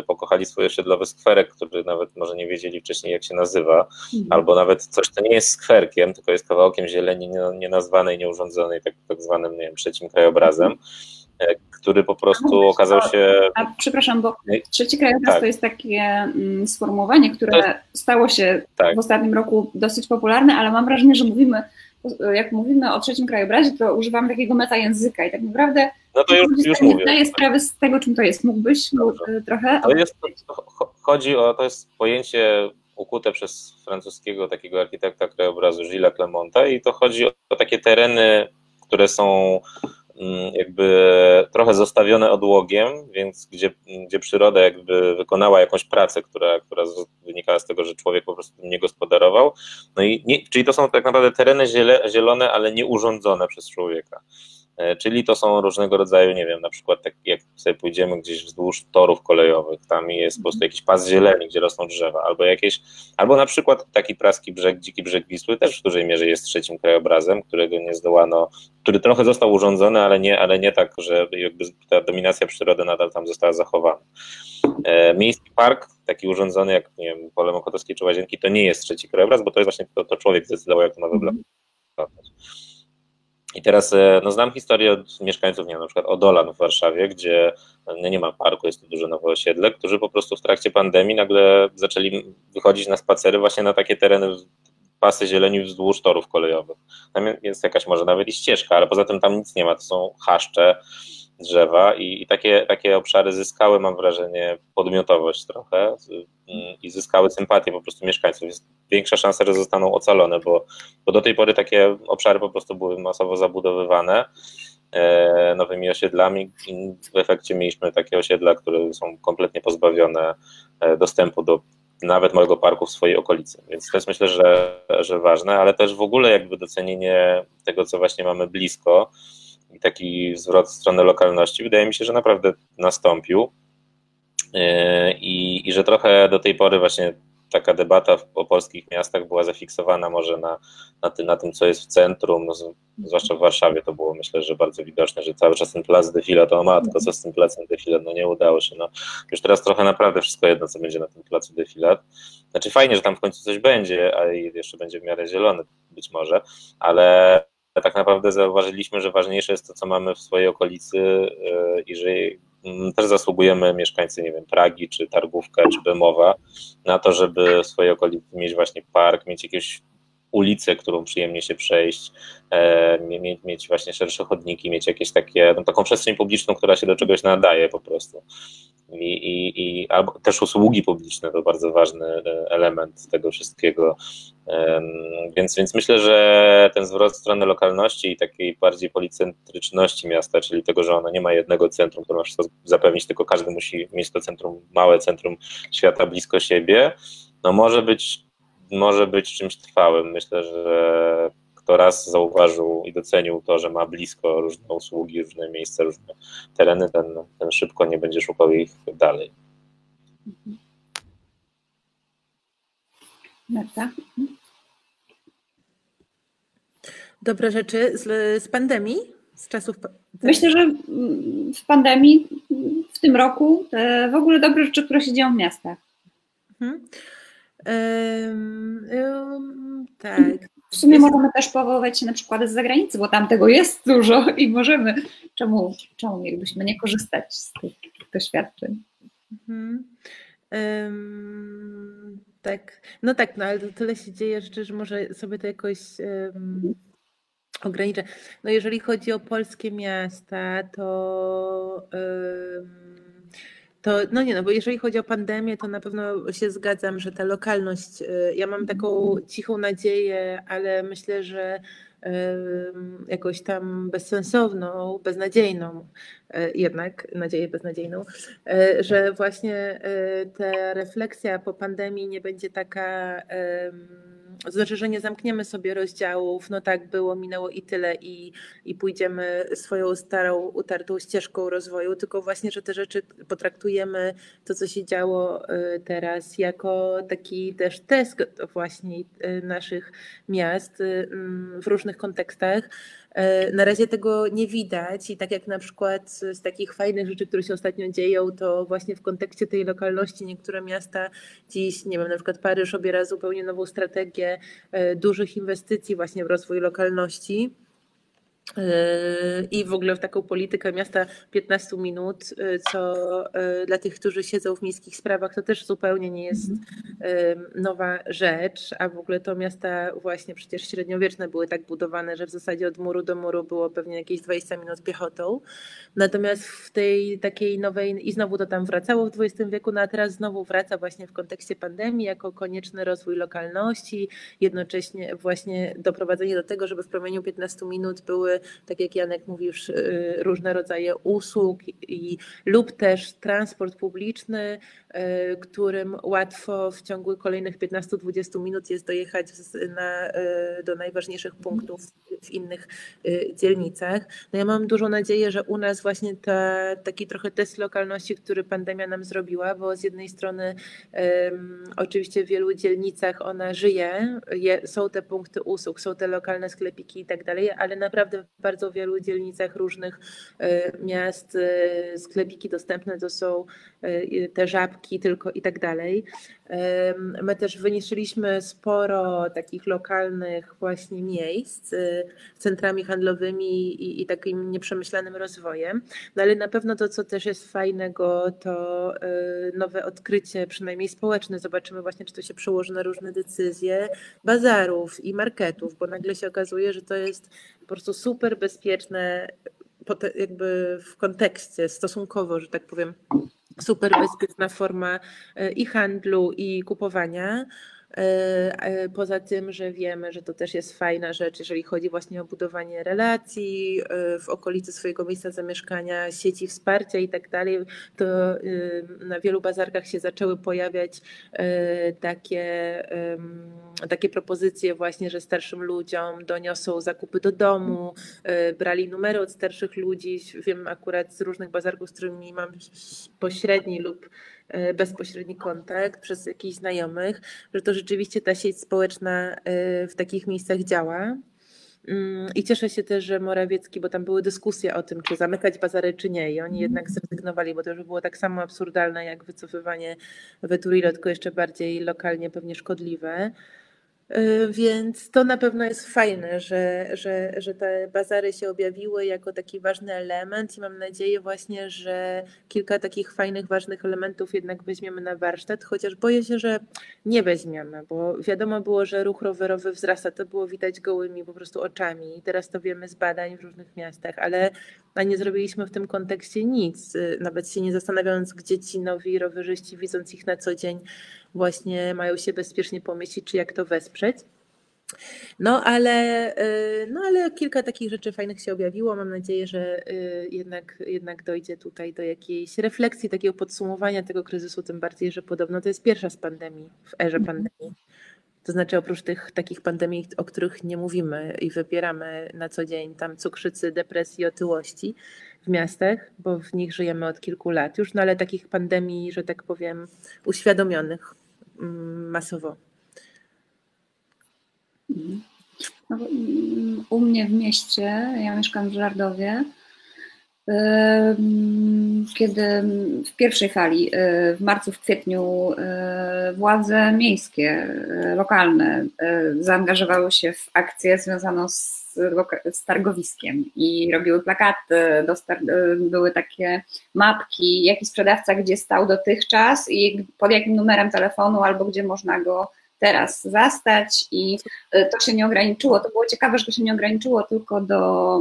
pokochali swój osiedlowy skwerek, który nawet może nie wiedzieli wcześniej, jak się nazywa, mhm. albo nawet coś, co nie jest skwerkiem, tylko jest kawałkiem zieleni nienazwanej, nieurządzonej, tak, tak zwanym, nie wiem, trzecim krajobrazem. Mhm który po prostu okazał się. A, przepraszam, bo trzeci krajobraz tak. to jest takie mm, sformułowanie, które jest... stało się tak. w ostatnim roku dosyć popularne, ale mam wrażenie, że mówimy, jak mówimy o trzecim krajobrazie, to używamy takiego metajęzyka i tak naprawdę no to już, już nie zdaję sprawy z tego, czym to jest. Mógłbyś Dobrze. trochę. To jest, chodzi o, to jest pojęcie ukute przez francuskiego takiego architekta krajobrazu Gilles Clemonta i to chodzi o, takie tereny, które są jakby trochę zostawione odłogiem, więc gdzie, gdzie przyroda jakby wykonała jakąś pracę, która, która wynikała z tego, że człowiek po prostu nie gospodarował. No i nie, czyli to są tak naprawdę tereny zielone, ale nie urządzone przez człowieka. E, czyli to są różnego rodzaju, nie wiem, na przykład tak jak sobie pójdziemy gdzieś wzdłuż torów kolejowych, tam jest po prostu jakiś pas zieleni, gdzie rosną drzewa, albo jakieś, albo na przykład taki praski brzeg, dziki brzeg Wisły też w dużej mierze jest trzecim krajobrazem, którego nie zdołano, który trochę został urządzony, ale nie, ale nie tak, że jakby ta dominacja przyrody nadal tam została zachowana. E, miejski park, taki urządzony jak, nie wiem, pole Mokotowskie czy Łazienki, to nie jest trzeci krajobraz, bo to jest właśnie to, to człowiek zdecydował, jak to ma wyglądać. I teraz e, no, znam historię od mieszkańców, nie wiem, na przykład Odolan w Warszawie, gdzie no, nie ma parku, jest to duże nowe osiedle, którzy po prostu w trakcie pandemii nagle zaczęli wychodzić na spacery właśnie na takie tereny, pasy zieleni wzdłuż torów kolejowych. Tam jest jakaś może nawet i ścieżka, ale poza tym tam nic nie ma, to są chaszcze, drzewa i, i, takie, takie obszary zyskały, mam wrażenie, podmiotowość trochę i zyskały sympatię po prostu mieszkańców. Jest większa szansa, że zostaną ocalone, bo, bo do tej pory takie obszary po prostu były masowo zabudowywane e, nowymi osiedlami i w efekcie mieliśmy takie osiedla, które są kompletnie pozbawione e, dostępu do nawet małego parku w swojej okolicy. Więc to jest myślę, że, że ważne, ale też w ogóle jakby docenienie tego, co właśnie mamy blisko, i taki zwrot w stronę lokalności wydaje mi się, że naprawdę nastąpił. E, I, I że trochę do tej pory właśnie taka debata o polskich miastach była zafiksowana może na, na, tym, na tym, co jest w centrum, no, zwłaszcza w Warszawie to było myślę, że bardzo widoczne, że cały czas ten plac defila to matko, co z tym placem defilat, no nie udało się, no już teraz trochę naprawdę wszystko jedno, co będzie na tym placu defilat, znaczy fajnie, że tam w końcu coś będzie, a jeszcze będzie w miarę zielony być może, ale tak naprawdę zauważyliśmy, że ważniejsze jest to, co mamy w swojej okolicy e, i że mm, też zasługujemy mieszkańcy, nie wiem, Pragi, czy Targówka, czy Bemowa na to, żeby w swojej okolicy mieć właśnie park, mieć jakieś ulicę, którą przyjemnie się przejść, e, mieć, właśnie szersze chodniki, mieć jakieś takie, no, taką przestrzeń publiczną, która się do czegoś nadaje po prostu. I, i, i albo też usługi publiczne to bardzo ważny e, element tego wszystkiego. Więc, więc myślę, że ten zwrot w stronę lokalności i takiej bardziej policentryczności miasta, czyli tego, że ono nie ma jednego centrum, które ma wszystko zapewnić, tylko każdy musi mieć to centrum, małe centrum świata blisko siebie, no może być może być czymś trwałym. Myślę, że kto raz zauważył i docenił to, że ma blisko różne usługi, różne miejsca, różne tereny, ten, ten szybko nie będzie szukał ich dalej. Marta? Dobre rzeczy z, z pandemii? z czasów. Myślę, że w pandemii w tym roku w ogóle dobre rzeczy, które się dzieją w miastach. Mhm. Um, um, tak. W sumie możemy też powoływać się na przykłady z zagranicy, bo tam tego jest dużo i możemy. Czemu, czemu mielibyśmy nie korzystać z tych doświadczeń? Mhm. Um, tak, no tak, no ale to tyle się dzieje rzeczy, że może sobie to jakoś um, ograniczę. No jeżeli chodzi o polskie miasta, to um, to no nie, no bo jeżeli chodzi o pandemię, to na pewno się zgadzam, że ta lokalność, y, ja mam taką cichą nadzieję, ale myślę, że jakoś tam bezsensowną, beznadziejną, y, jednak nadzieję beznadziejną, y, że właśnie ta refleksja po pandemii nie będzie taka znaczy, że nie zamkniemy sobie rozdziałów, no tak było, minęło i tyle i, i pójdziemy swoją starą, utartą ścieżką rozwoju, tylko właśnie, że te rzeczy potraktujemy, to co się działo y, teraz, jako taki też test właśnie y, naszych miast y, mm, w różnych kontekstach. E, na razie tego nie widać i tak jak na przykład z takich fajnych rzeczy, które się ostatnio dzieją, to właśnie w kontekście tej lokalności niektóre miasta dziś, nie wiem, na przykład Paryż obiera zupełnie nową strategię e, dużych inwestycji właśnie w rozwój lokalności i w ogóle w taką politykę miasta 15 minut, y, co y, dla tych, którzy siedzą w miejskich sprawach, to też zupełnie nie jest nowa rzecz, a w ogóle to miasta właśnie przecież średniowieczne były tak budowane, że w zasadzie od muru do muru było pewnie jakieś 20 minut piechotą. Natomiast w tej takiej nowej, i znowu to tam wracało w XX wieku, no a teraz znowu wraca właśnie w kontekście pandemii jako konieczny rozwój lokalności, jednocześnie właśnie doprowadzenie do tego, żeby w promieniu 15 minut były tak jak Janek mówił, y, różne rodzaje usług i, lub też transport publiczny, y, którym łatwo w ciągu kolejnych 15-20 minut jest dojechać na, y, do najważniejszych punktów w innych dzielnicach. No ja mam dużą nadzieję, że u nas właśnie ta, taki trochę test lokalności, który pandemia nam zrobiła, bo z jednej strony um, oczywiście w wielu dzielnicach ona żyje, je, są te punkty usług, są te lokalne sklepiki i tak dalej, ale naprawdę w bardzo wielu dzielnicach różnych e, miast e, sklepiki dostępne to są e, te żabki tylko i tak dalej. My też wyniszczyliśmy sporo takich lokalnych właśnie miejsc centrami handlowymi i, i takim nieprzemyślanym rozwojem, no ale na pewno to, co też jest fajnego, to nowe odkrycie, przynajmniej społeczne. Zobaczymy właśnie, czy to się przełoży na różne decyzje bazarów i marketów, bo nagle się okazuje, że to jest po prostu super bezpieczne, jakby w kontekście stosunkowo, że tak powiem, super bezpieczna forma e, i handlu, i kupowania. E, e, poza tym, że wiemy, że to też jest fajna rzecz, jeżeli chodzi właśnie o budowanie relacji e, w okolicy swojego miejsca zamieszkania, sieci wsparcia i tak dalej, to na wielu bazarkach się zaczęły pojawiać takie, takie propozycje właśnie, że starszym ludziom doniosą zakupy do domu, brali numery od starszych ludzi. Wiem akurat z różnych bazarków, z którymi mam pośredni lub bezpośredni kontakt przez jakichś znajomych, że to rzeczywiście ta sieć społeczna e, w takich miejscach działa. Mm, I cieszę się też, że Morawiecki, bo tam były dyskusje o tym, czy zamykać bazary, czy nie. I oni jednak zrezygnowali, bo to już było tak samo absurdalne jak wycofywanie Veturilo, tylko jeszcze bardziej lokalnie pewnie szkodliwe. Y, więc to na pewno jest fajne, że, że, że te bazary się objawiły jako taki ważny element i mam nadzieję właśnie, że kilka takich fajnych, ważnych elementów jednak weźmiemy na warsztat, chociaż boję się, że nie weźmiemy, bo wiadomo było, że ruch rowerowy wzrasta, to było widać gołymi po prostu oczami i teraz to wiemy z badań w różnych miastach, ale a nie zrobiliśmy w tym kontekście nic, y, nawet się nie zastanawiając, gdzie ci nowi rowerzyści, widząc ich na co dzień, właśnie mają się bezpiecznie pomieścić, czy jak to wesprzeć. No ale, y, no ale kilka takich rzeczy fajnych się objawiło. Mam nadzieję, że y, jednak, jednak dojdzie tutaj do jakiejś refleksji, takiego podsumowania tego kryzysu, tym bardziej, że podobno to jest pierwsza z pandemii, w erze mhm. pandemii. To znaczy oprócz tych takich pandemii, o których nie mówimy i wypieramy na co dzień, tam cukrzycy, depresji, otyłości w miastach, bo w nich żyjemy od kilku lat już, no ale takich pandemii, że tak powiem, uświadomionych mm, masowo. No, mm, u mnie w mieście, ja mieszkam w Żardowie, kiedy w pierwszej fali, w marcu, w kwietniu, władze miejskie, lokalne zaangażowały się w akcję związaną z, z targowiskiem i robiły plakaty, były takie mapki, jaki sprzedawca gdzie stał dotychczas i pod jakim numerem telefonu albo gdzie można go teraz zastać i e, to się nie ograniczyło. To było ciekawe, że to się nie ograniczyło tylko do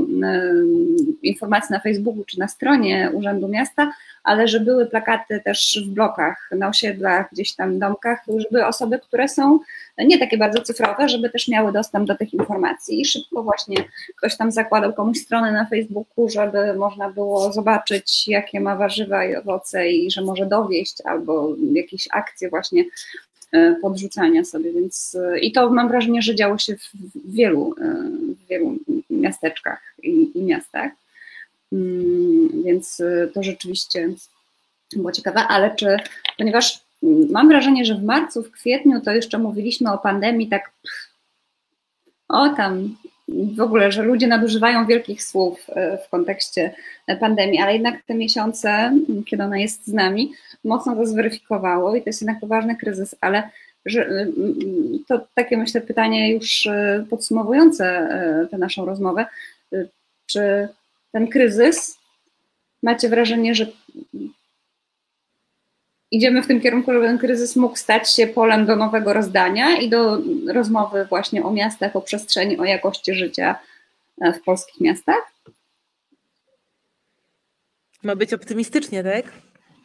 informacji na Facebooku czy na stronie Urzędu Miasta, ale że były plakaty też w blokach, na osiedlach, gdzieś tam domkach, żeby osoby, które są nie takie bardzo cyfrowe, żeby też miały dostęp do tych informacji. I szybko właśnie ktoś tam zakładał komuś stronę na Facebooku, żeby można było zobaczyć, jakie ma warzywa i owoce i że może dowieść, albo jakieś akcje właśnie podrzucania sobie, więc e, i to mam wrażenie, że działo się w wielu, e, w wielu miasteczkach i, i miastach, mm, więc to rzeczywiście było ciekawe, ale czy, ponieważ mam wrażenie, że w marcu, w kwietniu to jeszcze mówiliśmy o pandemii tak o tam w ogóle, że ludzie nadużywają wielkich słów w kontekście pandemii, ale jednak te miesiące, kiedy ona jest z nami, mocno to zweryfikowało i to jest jednak poważny kryzys, ale że, to takie myślę pytanie już y, podsumowujące tę naszą rozmowę. Czy ten kryzys, macie wrażenie, że idziemy w tym kierunku, żeby ten kryzys mógł stać się polem do nowego rozdania i do rozmowy właśnie o miastach, o przestrzeni, o jakości życia w polskich miastach? Ma być optymistycznie, tak?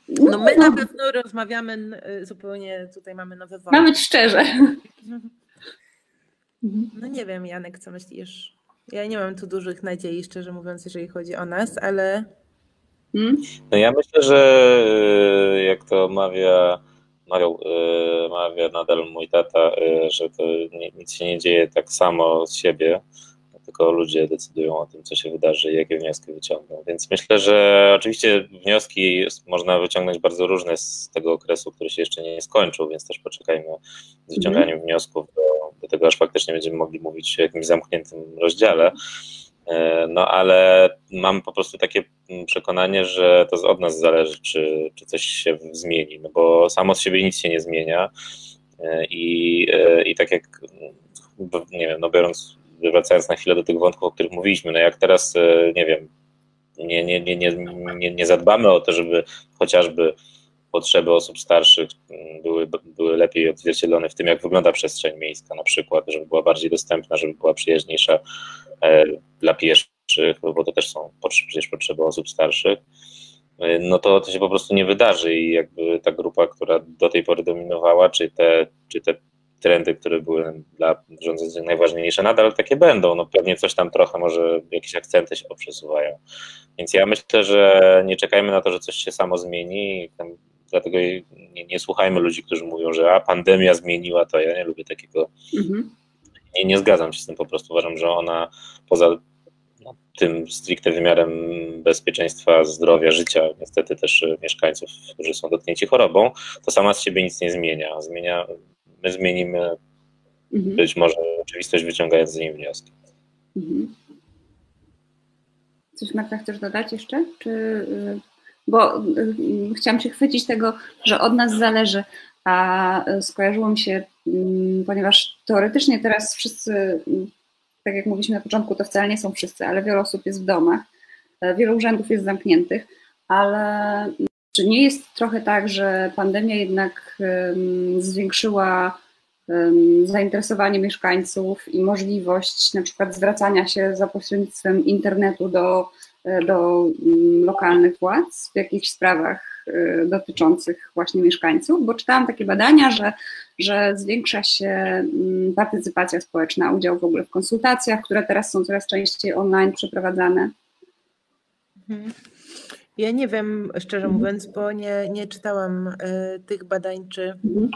No my na pewno rozmawiamy zupełnie, tutaj mamy nowe wątki. Mamy szczerze. No nie wiem, Janek, co myślisz? Ja nie mam tu dużych nadziei, szczerze mówiąc, jeżeli chodzi o nas, ale... Hmm? No ja myślę, że e, jak to mawia, mawiał, e, mawia nadal mój tata, e, że to nic się nie dzieje tak samo z siebie, tylko ludzie decydują o tym, co się wydarzy i jakie wnioski wyciągną. Więc myślę, że oczywiście wnioski można wyciągnąć bardzo różne z tego okresu, który się jeszcze nie skończył, więc też poczekajmy z wyciąganiem mm. wniosków do, do tego, aż faktycznie będziemy mogli mówić o jakimś zamkniętym rozdziale. E, no ale mam po prostu takie przekonanie, że to od nas zależy, czy, czy coś się zmieni, no bo samo z siebie nic się nie zmienia. E, i, e, i tak jak nie wiem, no biorąc wracając na chwilę do tych wątków, o których mówiliśmy, no jak teraz, nie wiem, nie, nie, nie, nie, nie, nie zadbamy o to, żeby chociażby potrzeby osób starszych mm, były, były lepiej odzwierciedlone w tym, jak wygląda przestrzeń miejska na przykład, żeby była bardziej dostępna, żeby była przyjaźniejsza e, dla pieszych, bo to też są przecież potrzeby osób starszych, e, no to to się po prostu nie wydarzy i jakby ta grupa, która do tej pory dominowała, czy te, czy te trendy, które były dla rządzących najważniejsze, nadal takie będą. No pewnie coś tam trochę, może jakieś akcenty się poprzesuwają. Więc ja myślę, że nie czekajmy na to, że coś się samo zmieni. Dlatego nie, nie słuchajmy ludzi, którzy mówią, że a pandemia zmieniła to. Ja nie lubię takiego. Mhm. Nie, nie zgadzam się z tym po prostu. Uważam, że ona poza no, tym stricte wymiarem bezpieczeństwa, zdrowia, życia, niestety też mieszkańców, którzy są dotknięci chorobą, to sama z siebie nic nie zmienia. Zmienia my zmienimy mhm. być może rzeczywistość, wyciągając z niej wnioski. Mhm. Coś Marta chcesz dodać jeszcze? Czy, y, bo y, chciałam się chwycić tego, że od nas zależy, a skojarzyło mi się, mm, ponieważ teoretycznie teraz wszyscy, tak jak mówiliśmy na początku, to wcale nie są wszyscy, ale wiele osób jest w domach, e, wiele urzędów jest zamkniętych, ale czy nie jest trochę tak, że pandemia jednak zwiększyła zainteresowanie mieszkańców i możliwość na przykład zwracania się za pośrednictwem internetu do, e, do mm, lokalnych władz w jakichś sprawach e, dotyczących właśnie mieszkańców, bo czytałam takie badania, że, że zwiększa się mm, partycypacja społeczna, udział w ogóle w konsultacjach, które teraz są coraz częściej online przeprowadzane. Mhm. Ja nie wiem, szczerze mhm. mówiąc, bo nie, nie czytałam y, tych badań czy, mhm.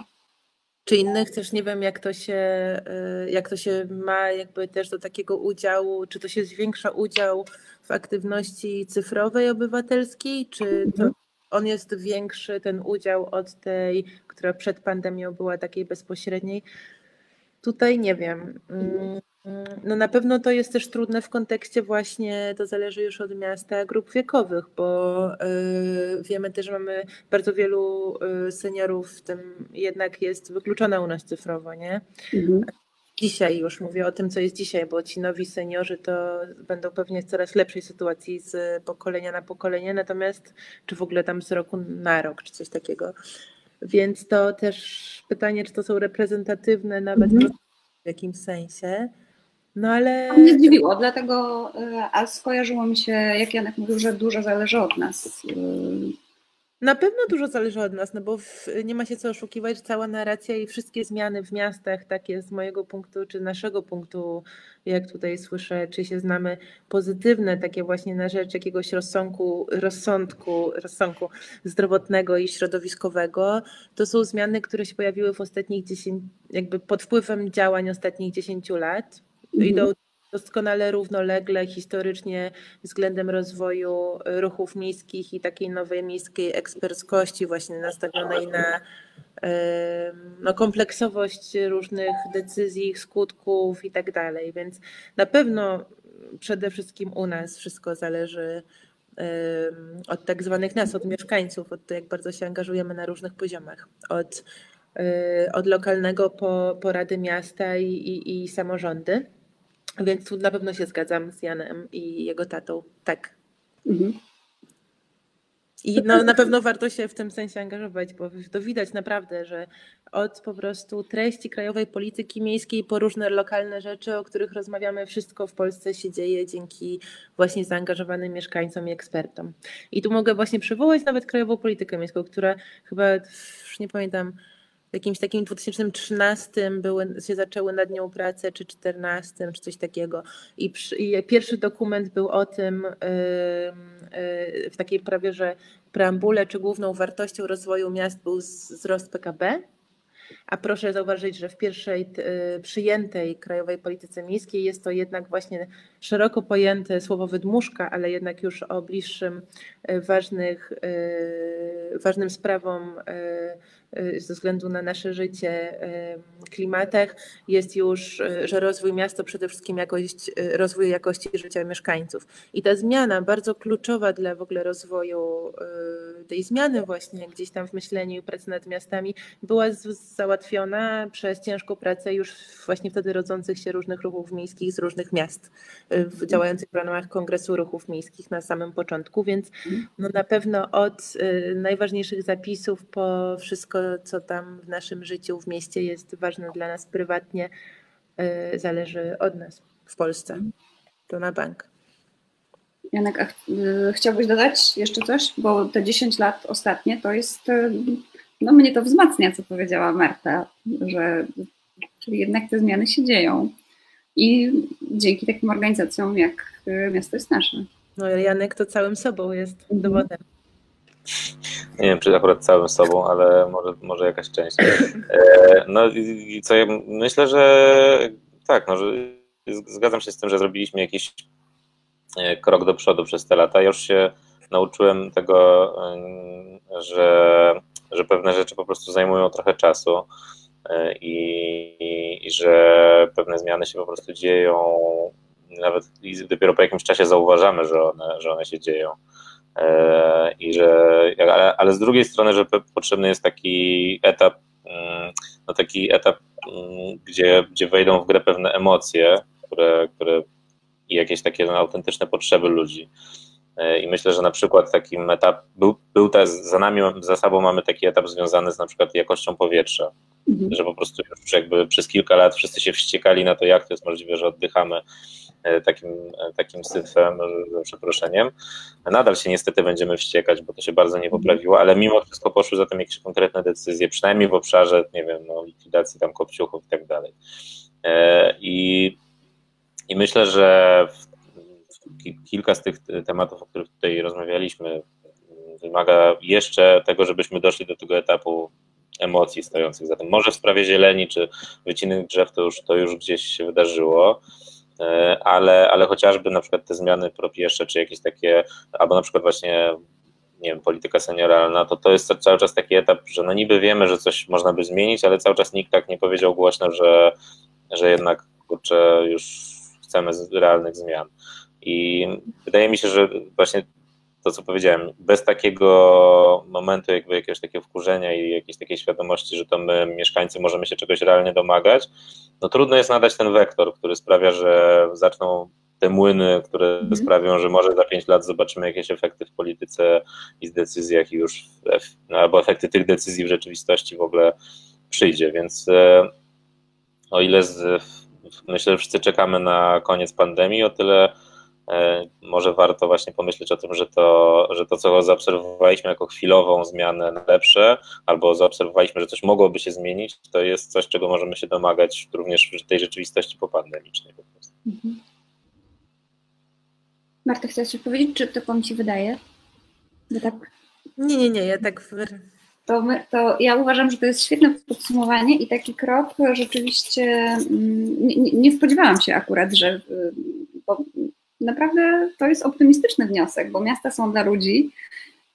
czy innych, też nie wiem, jak to, się, y, jak to się ma jakby też do takiego udziału, czy to się zwiększa udział aktywności cyfrowej obywatelskiej, czy to mhm. on jest większy, ten udział od tej, która przed pandemią była takiej bezpośredniej. Tutaj nie wiem. Mm, no na pewno to jest też trudne w kontekście właśnie, to zależy już od miasta, grup wiekowych, bo y, wiemy też, że mamy bardzo wielu y, seniorów, w tym jednak jest wykluczona u nas cyfrowo, nie? Mhm. Dzisiaj już mówię o tym, co jest dzisiaj, bo ci nowi seniorzy to będą pewnie w coraz lepszej sytuacji z pokolenia na pokolenie, natomiast czy w ogóle tam z roku na rok, czy coś takiego. Więc to też pytanie, czy to są reprezentatywne nawet mhm. w jakimś sensie. No ale. To mnie zdziwiło, dlatego, e, a skojarzyło mi się, jak Janek mówił, że dużo zależy od nas. Na pewno dużo zależy od nas, no bo w, nie ma się co oszukiwać, cała narracja i wszystkie zmiany w miastach, takie z mojego punktu, czy naszego punktu, jak tutaj słyszę, czy się znamy, pozytywne, takie właśnie na rzecz jakiegoś rozsądku, rozsądku, rozsądku zdrowotnego i środowiskowego, to są zmiany, które się pojawiły w ostatnich 10, jakby pod wpływem działań ostatnich 10 lat. Mhm. idą doskonale równolegle historycznie względem rozwoju ruchów miejskich i takiej nowej miejskiej eksperckości właśnie nastawionej na no, kompleksowość różnych decyzji, skutków i tak dalej. Więc na pewno przede wszystkim u nas wszystko zależy od tak zwanych nas, od mieszkańców, od tego, jak bardzo się angażujemy na różnych poziomach. Od, y, od lokalnego po, po Rady Miasta i, i, i samorządy. Więc tu na pewno się zgadzam z Janem i jego tatą. Tak. Mhm. I no, na pewno warto się w tym sensie angażować, bo to widać naprawdę, że od po prostu treści krajowej polityki miejskiej po różne lokalne rzeczy, o których rozmawiamy, wszystko w Polsce się dzieje dzięki właśnie zaangażowanym mieszkańcom i ekspertom. I tu mogę właśnie przywołać nawet krajową politykę miejską, która chyba, już nie pamiętam, w jakimś takim 2013 były, się zaczęły nad nią prace, czy 2014, czy coś takiego. I, przy, I, pierwszy dokument był o tym yy, yy, w takiej prawie, że preambule, czy główną wartością rozwoju miast był wzrost PKB. A proszę zauważyć, że w pierwszej y, przyjętej krajowej polityce miejskiej jest to jednak właśnie szeroko pojęte słowo wydmuszka, ale jednak już o bliższym y, ważnych, y, ważnym sprawom ze względu na nasze życie, y, klimatach, jest już, y, że rozwój miasta przede wszystkim jakość, rozwój jakości życia mieszkańców. I ta zmiana, bardzo kluczowa dla w ogóle rozwoju tej zmiany właśnie gdzieś tam w myśleniu i pracy nad miastami, była załatwiona przez ciężką pracę już właśnie wtedy rodzących się różnych ruchów miejskich z różnych miast, działających w ramach Kongresu Ruchów Miejskich na samym początku, więc no na pewno od najważniejszych zapisów po wszystko co tam w naszym życiu w mieście jest ważne dla nas prywatnie, e, zależy od nas w Polsce. To na bank. Janek, a e, chciałbyś dodać jeszcze coś? Bo te 10 lat ostatnie to jest, e, no mnie to wzmacnia, co powiedziała Marta, że czyli jednak te zmiany się dzieją. I dzięki takim organizacjom jak Miasto jest Nasze. No Janek to całym sobą jest mhm. dowodem. Nie wiem, czy akurat całym sobą, ale może, może jakaś część. E, no i co ja myślę, że tak, no, że zgadzam się z tym, że zrobiliśmy jakiś e, krok do przodu przez te lata. już się nauczyłem tego, e, że, że pewne rzeczy po prostu zajmują trochę czasu i, i że pewne zmiany się po prostu dzieją. Nawet dopiero po jakimś czasie zauważamy, że one, że one się dzieją. I że, ale, ale z drugiej strony, że potrzebny jest taki etap, mm, no taki etap, mm, gdzie, gdzie wejdą w grę pewne emocje, które, które i jakieś takie no, autentyczne potrzeby ludzi. E, I myślę, że na przykład takim etap, był, był te, za nami, za sobą mamy taki etap związany z na przykład jakością powietrza, mhm. że po prostu już jakby przez kilka lat wszyscy się wściekali na to, jak to jest możliwe, że oddychamy takim, e, takim syfem, za przeproszeniem. Nadal się niestety będziemy wściekać, bo to się bardzo nie poprawiło, ale mimo wszystko poszły za tym jakieś konkretne decyzje, przynajmniej w obszarze, nie wiem, no, likwidacji tam kopciuchów i tak dalej. E, I, i myślę, że kilka z tych tematów, o których tutaj rozmawialiśmy, wymaga jeszcze tego, żebyśmy doszli do tego etapu emocji stojących za tym. Może w sprawie zieleni czy wycinek drzew to już, to już gdzieś się wydarzyło, E, ale, ale chociażby na przykład te zmiany propiesze, czy jakieś takie, albo na przykład właśnie nie wiem, polityka senioralna, to to jest cały czas taki etap, że no niby wiemy, że coś można by zmienić, ale cały czas nikt tak nie powiedział głośno, że, że jednak kurczę, już chcemy realnych zmian. I wydaje mi się, że właśnie to, co powiedziałem, bez takiego momentu jakby jakiegoś takiego wkurzenia i jakiejś takiej świadomości, że to my, mieszkańcy, możemy się czegoś realnie domagać, no trudno jest nadać ten wektor, który sprawia, że zaczną te młyny, które mhm. sprawią, że może za pięć lat zobaczymy jakieś efekty w polityce i z decyzjach i już, no, albo efekty tych decyzji w rzeczywistości w ogóle przyjdzie, więc e, o ile z, myślę, że wszyscy czekamy na koniec pandemii, o tyle może warto właśnie pomyśleć o tym, że to, że to, co zaobserwowaliśmy jako chwilową zmianę na lepsze, albo zaobserwowaliśmy, że coś mogłoby się zmienić, to jest coś, czego możemy się domagać również w tej rzeczywistości popandemicznej po prostu. Mhm. Marta, chcesz coś powiedzieć, czy to mi się wydaje? Że tak... Nie, nie, nie, ja tak... To, my, to ja uważam, że to jest świetne podsumowanie i taki krok rzeczywiście mm, nie, nie spodziewałam się akurat, że bo naprawdę to jest optymistyczny wniosek, bo miasta są dla ludzi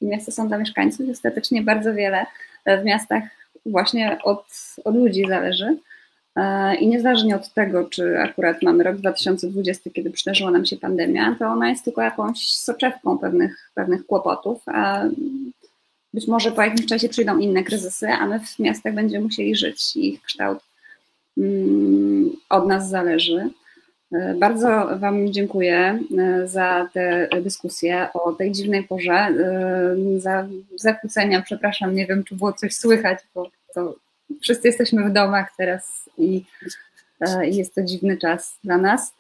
i miasta są dla mieszkańców. Ostatecznie bardzo wiele w miastach właśnie od, od ludzi zależy. E, I niezależnie od tego, czy akurat mamy rok 2020, kiedy przydarzyła nam się pandemia, to ona jest tylko jakąś soczewką pewnych, pewnych kłopotów, a być może po jakimś czasie przyjdą inne kryzysy, a my w miastach będziemy musieli żyć i ich kształt mm, od nas zależy. E, bardzo Wam dziękuję e, za tę dyskusję o tej dziwnej porze, za zakłócenia. Przepraszam, nie wiem, czy było coś słychać, bo to wszyscy jesteśmy w domach teraz i e, jest to dziwny czas dla nas.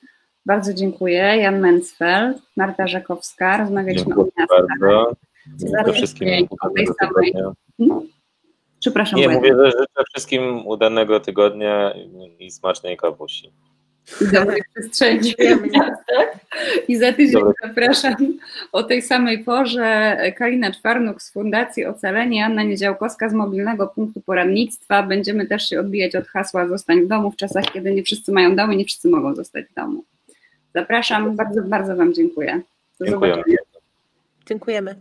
Bardzo dziękuję. Jan Mensfeld, Marta Żakowska. Rozmawialiśmy dziękuję o miastach. Bardzo. Dziękuję wszystkim. O tej samej. Hmm? Przepraszam. Nie, mówię, że życzę wszystkim udanego tygodnia i smacznej kawusi dobrej przestrzeni. I za tydzień zapraszam o tej samej porze Kalina Czwarnuk z Fundacji Ocalenie, Anna Niedziałkowska z Mobilnego Punktu Poradnictwa. Będziemy też się odbijać od hasła zostań w domu w czasach, kiedy nie wszyscy mają domy, nie wszyscy mogą zostać w domu. Zapraszam, bardzo, bardzo Wam dziękuję. Do Dziękujemy. Dziękujemy.